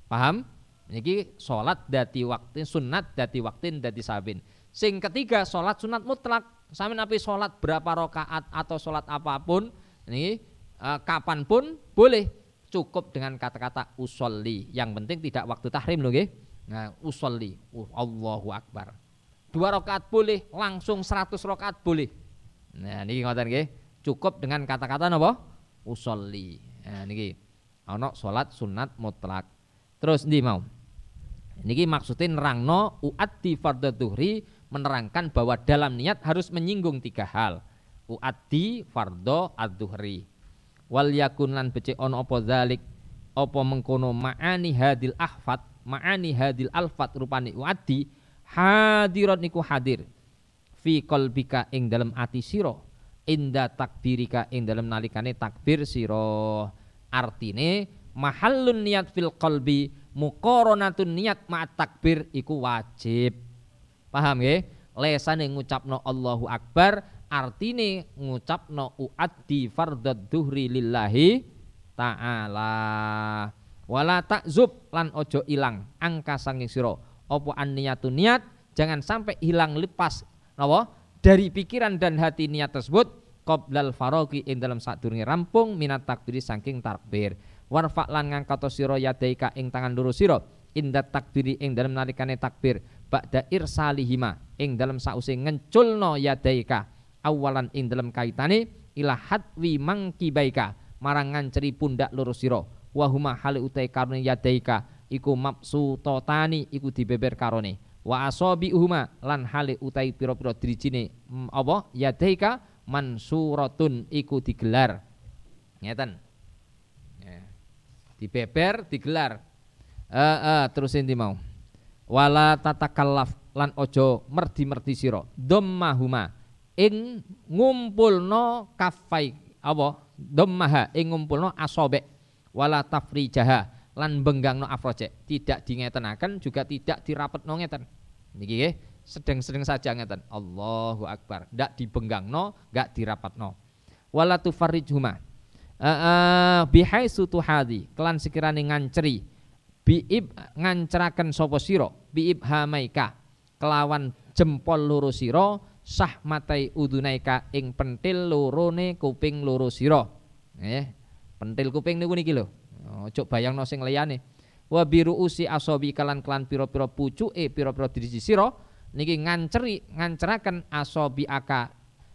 paham? Niki salat dati waktu sunat dati waktin dati sabin sing ketiga salat sunat mutlak. Sampe napi salat berapa rakaat atau salat apa pun ini eh, kapan pun boleh. Cukup dengan kata-kata usolli. Yang penting tidak waktu tahrim loh nggih. Nah usolli. Uh, Allahu akbar. Dua rakaat boleh langsung 100 rakaat boleh nah niki ngoten nggih. Cukup dengan kata-kata napa? Usolli. Nah niki. Ana salat sunat mutlak. Terus ndi mau? Niki maksudnya nerangno uaddi fardhu dhuhri menerangkan bahwa dalam niat harus menyinggung tiga hal. Uaddi fardhu ad-dhuhri wal yakun lan becik ono apa zalik apa mengkono ma'ani hadil ahfat ma'ani hadil alfat rupani uaddi? Hadirat niku hadir fi qalbika ing dalam ati sira inda takbirika ing dalam nalikane takbir siro artine mahallun niat fil qalbi muqaranatun niat ma takbir iku wajib. Paham nggih? Lesane ngucapno Allahu akbar artine ngucapno uaddi fardad duhri lillahi ta'ala. Wala takzub lan ojo ilang angka sanging sira. Apa an niatun niat? Jangan sampai hilang lepas napa dari pikiran dan hati niat tersebut qoblal faroqi ing dalam sadurunge rampung minat takbiri saking takbir. Warfa lan ngangkat sira yadaika ing tangan loro sira inda takbiri ing dalam nalikane takbir ba'da irsalihima ing dalam sause ngenculno yadaika. Awalan ing dalam kaitane ila hatwi mangkibaika marang nganceri pundak loro sira. Wa huma hale utai karone yadaika iku mabsutotani iku dibeber karone wa asobi uhuma lan hale utai piro-piro dirijine mm, apa? Yadaika mansuratun iku digelar. Ngeten? Ya. dibeber digelar. Eh uh, uh, terus ini mau? Wala tatakallaf lan ojo merdi-merdi sira. Dhammahuma ing ngumpulno kafai apa? Dhammaha ing ngumpulno asobek. Wala tafrijaha lan benggangno afroje tidak dingetenaken juga tidak dirapetno ngeten. Niki nggih sedang-sedang saja ngeten. Allahu akbar. Ndak dibenggangno nggak dirapatno. Wala tufarrijhuma. Uh, uh, bihaitsu tuhadi. Kelan sekirane nganceri. Biib nganceraken sapa sira? Biib hamaika kelawan jempol loro sira sah matai udunaika ing pentil lorone kuping loro sira. Eh pentil kuping niku niki lho ojo bayangno sing liyane. Wa biru usi asobi kalan kelan piro-piro pucuke piro-piro diriji sira niki nganceri nganceraken asobi aka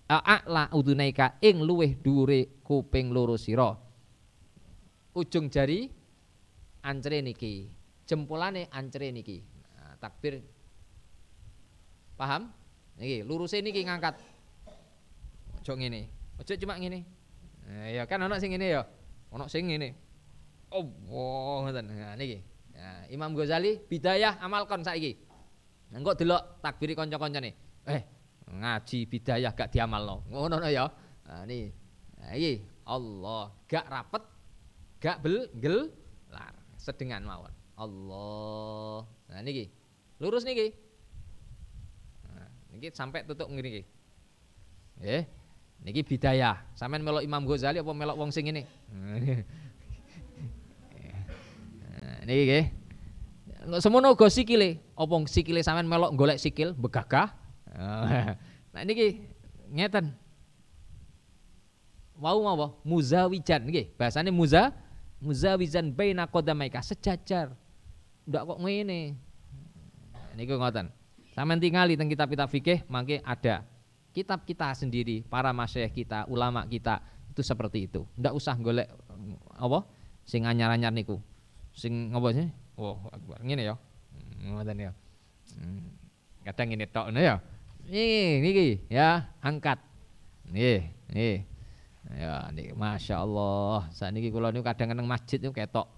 a'la udunaika ing luweh dhuwure kuping loro sira. Ujung jari ancre niki. Jempolane ancre niki. Nah, takbir. Paham? Niki luruse niki ngangkat. Ojo ngene. Ojo cuma ngene. Nah, ya kan ana sing ngene ya? Ana sing ngene oh ngoten nah niki nah, Imam Ghazali bidayah amalkan saiki Engko delok takbiri kanca-kancane. Eh, ngaji bidayah gak diamalno. Ngono no ya. Nah ini. Nah, iki Allah gak rapet, gak bel gel lar. Sedengan mawon. Allah. Nah niki. Lurus niki. Nah, niki sampai tutup ngene iki. Eh, niki bidayah. Sampeyan melok Imam Ghazali apa melok wong sing ini? Niki nggih. Semono go sikile, apa sikile sampean melok golek sikil begagah. Nah niki ngeten. Wau apa? Muzawijan nggih, bahasane muza muzawijan baina qadamaika sejajar. Ndak kok ngene. Niku ngoten. Sampeyan tingali teng kitab-kitab fikih mangke ada kitab kita sendiri, para masyayikh kita, ulama kita itu seperti itu. Ndak usah golek apa sing anyar-anyar niku. Sing sih? Oh, akbar. Ngene ya. Ngoten ya. Hmm. Kadang ngene tok ya. Nih, niki ya, angkat. Nggih, nggih. Ya, niki Masya Allah. Saat niki kula niku kadang nang masjid niku ketok.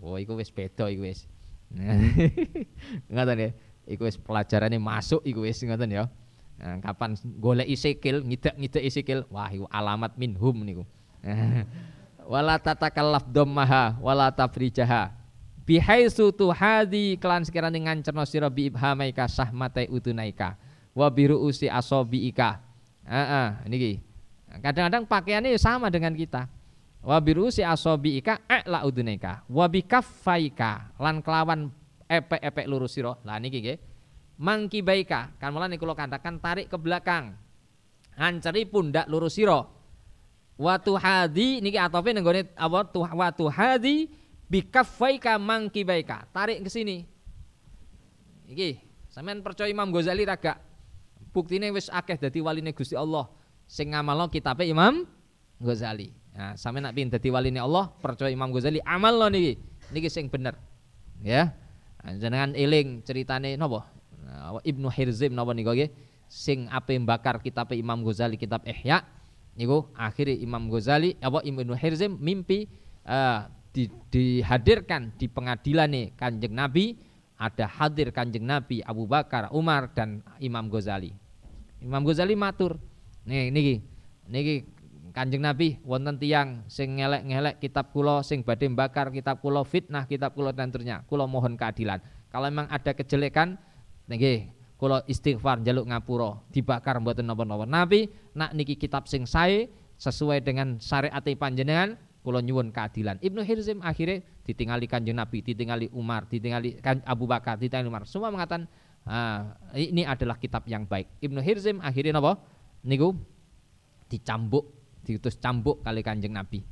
Oh, iku wis beda iku wis. ngoten ya. Iku wis pelajarane masuk iku wis ngoten ya. Nah, kapan golek isikil, ngidak-ngidak isikil, wah iku alamat minhum niku. wala tatakallaf dhammaha wala tafrijaha bihaitsu tuhadi kelan sekiranya ngancerno sira bi ibhamaika sahmatai utunaika wa biru usi asobiika heeh niki Kadang-kadang pakaiannya sama dengan kita. Wa birusi asobiika a'la uduneka wa bikaffaika lan kelawan epek-epek lurus sira. Lah niki nggih. Mangkibaika kan mulane kula katakan tarik ke belakang. Anceri pundak lurus sira. Wa tuhadi niki atofe nenggone apa wa tuhadi bikaffaika mangkibaika. Tarik ke sini. Iki sampean percaya Imam Ghazali raga. Buktine wis akeh dadi waline Gusti Allah. Sing ngamalno kitabe Imam Ghazali. Nah, sampe nak pin dadi waline Allah, percaya Imam Ghazali, amal lo niki. Niki sing bener. Ya. Nah, jenengan eling ceritane napa? Nah, Ibnu Hirzim napa niku nggih? Sing ape bakar kitab Imam Ghazali kitab Ihya niku akhirnya Imam Ghazali apa Ibnu Hirzim mimpi uh, di, dihadirkan di pengadilan nih Kanjeng Nabi ada hadir Kanjeng Nabi Abu Bakar, Umar dan Imam Ghazali. Imam Ghazali matur, nih niki niki Kanjeng Nabi wonten tiang sing ngelek-ngelek kitab kula sing badhe bakar kitab kula fitnah kitab kula dan ternyata kula mohon keadilan. Kalau memang ada kejelekan nggih kula istighfar jaluk ngapura dibakar mboten napa-napa. Nabi nak niki kitab sing sae sesuai dengan syariat panjenengan kula nyuwun keadilan. Ibnu Hirzim akhirnya ditinggali Kanjeng Nabi, ditinggali Umar, ditinggali Abu Bakar, ditinggali Umar. Semua mengatakan ah, ini adalah kitab yang baik. Ibnu Hirzim akhirnya napa? Niku dicambuk diutus cambuk kali kanjeng Nabi.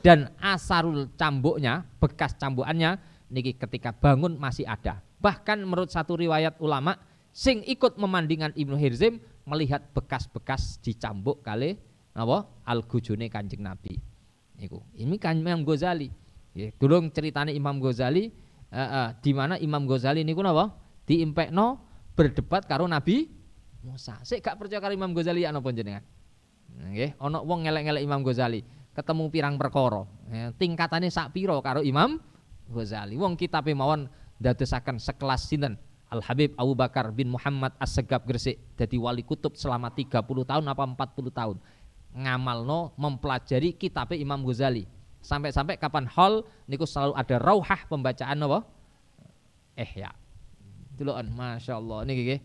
Dan asarul cambuknya, bekas cambukannya, niki ketika bangun masih ada. Bahkan menurut satu riwayat ulama, sing ikut memandingan Ibnu Hirzim melihat bekas-bekas dicambuk kali apa al gujune kanjeng Nabi. Iku. Ini kan Imam Ghazali. Ya, dulu ceritanya Imam Ghazali, uh, uh, di mana Imam Ghazali niku napa? Diimpekno berdebat karo Nabi Musa. Saya gak percaya karo Imam Ghazali ana jenengan. Nggih, ana wong ngelek-ngelek Imam Ghazali, ketemu pirang perkara. Ya, tingkatane sak pira karo Imam Ghazali. Wong kitabe mawon dadosaken sekelas sinten? Al Habib Abu Bakar bin Muhammad As-Segaf Gresik jadi wali kutub selama 30 tahun apa 40 tahun. Ngamalno mempelajari kitab Imam Ghazali. Sampai-sampai kapan hal niku selalu ada rauhah pembacaan apa? ya. Deloken, Masya Allah niki nggih.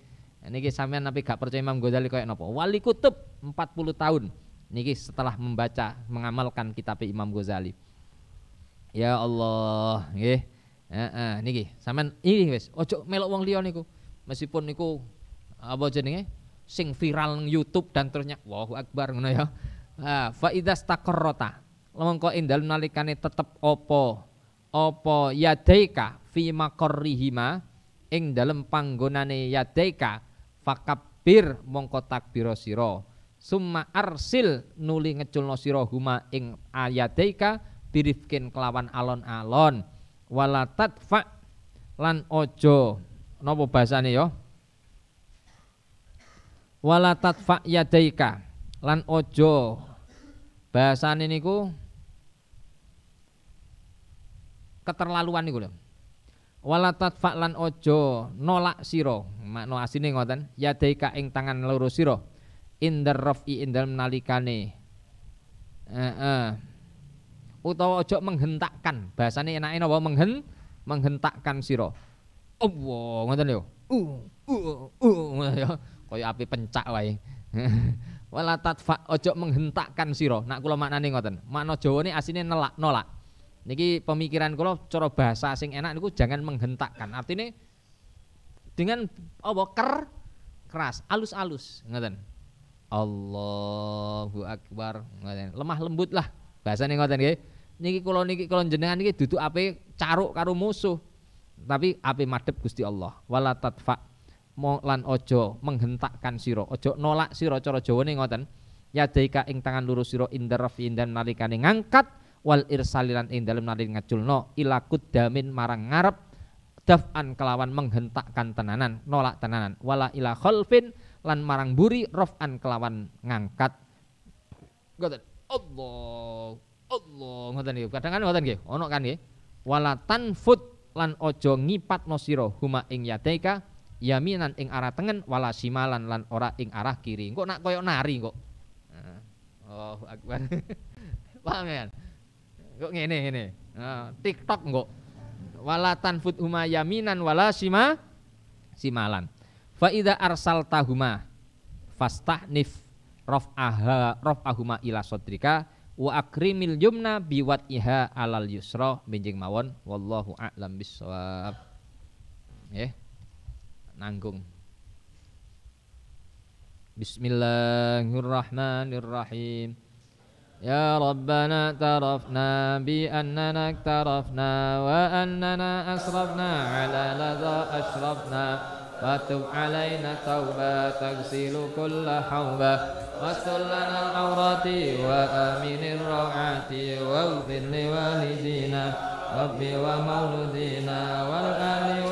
Niki sampean nabi gak percaya Imam Ghazali kayak nopo? Wali kutub 40 tahun. Niki setelah membaca, mengamalkan kitab Imam Ghazali. Ya Allah, nggih. Heeh, niki sampean ini wis ojo melok wong liya niku. Meskipun niku apa jenenge? Sing viral nang YouTube dan terusnya Allahu Akbar ngono ya. Ah, fa idzas taqarrata. Mongko indal nalikane tetep opo opo yadaika fi maqarrihima ing dalem panggonane yadaika fakabir mongko takbiro siro summa arsil nuli ngeculno siro huma ing ayadaika birifkin kelawan alon-alon wala tadfa lan ojo nopo bahasane yo wala tadfa yadaika. Lan ojo. Bahasane niku keterlaluan niku lho. Wala tadfa lan ojo. Nolak siro makna asine ngoten yadaika ing tangan loro sira. Indar rafi indal nalikane. Heeh. Utawa ojo menghentakkan. Bahasane enake napa? Menghen menghentakkan sira. Allah ngoten lho. Uh uh uh kaya api pencak wae wala tadfa ojo menghentakkan sira nak kula maknane ngoten makna jawane asine nelak nolak Niki pemikiran kula cara bahasa sing enak niku jangan menghentakkan. Artinya dengan apa ker keras, alus-alus, ngoten. Allahu akbar, ngoten. Lemah lembut lah bahasane ngoten nggih. Niki kula niki kula jenengan niki duduk ape caruk karo musuh. Tapi ape madhep Gusti Allah. Wala tadfa lan ojo menghentakkan sira, ojo nolak sira cara Jawane ngoten. Ya daika ing tangan lurus sira indaraf indan nalikane ngangkat wal irsalilan ing dalem nari ngaculno ilakut damin marang ngarep daf'an kelawan menghentakkan tenanan nolak tenanan. Wala ila khalfin lan marang buri rof'an kelawan ngangkat. Ngoten. Allah Allah ngoten nggih. Kadang kan ngoten nggih ono kan nggih. Wala tanfut lan ojo ngipat sira huma ing yadaika yaminan ing arah tengen wala simalan lan ora ing arah kiri. Kok nak koyok nari kok oh nah, akbar. Paham ya kok ngene. Ngene nah, tiktok kok wala tanfut huma yaminan wala sima simalan. Fa idza nif, fastahnif raf'aha raf'ahuma ila sodrika wa akrimil yumna biwat iha alal yusro, minjing mawon wallahu a'lam bissawab. Ya yeah. nanggung. Bismillahirrahmanirrahim. يا ربنا اعترفنا بأننا اقترفنا وأننا أسرفنا على لذا أشرفنا فتب علينا توبة تغسل كل حوبة واستر لنا العورات وآمن الروعات واغفر لوالدينا ربي ومولودينا والآل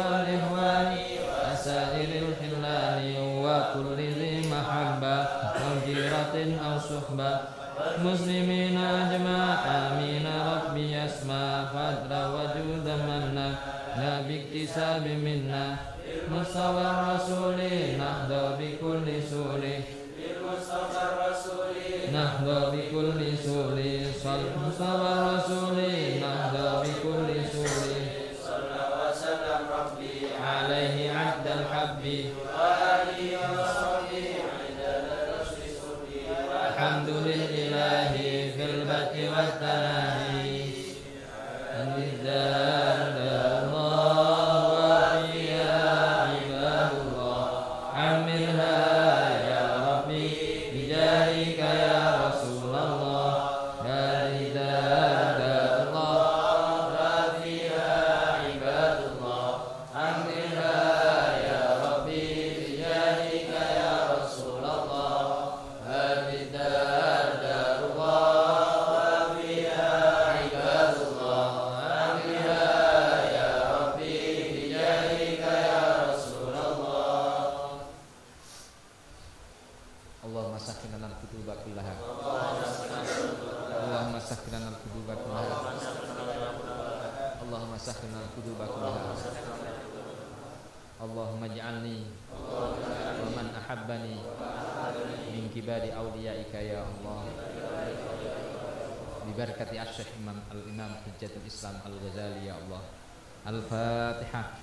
الفاتحة.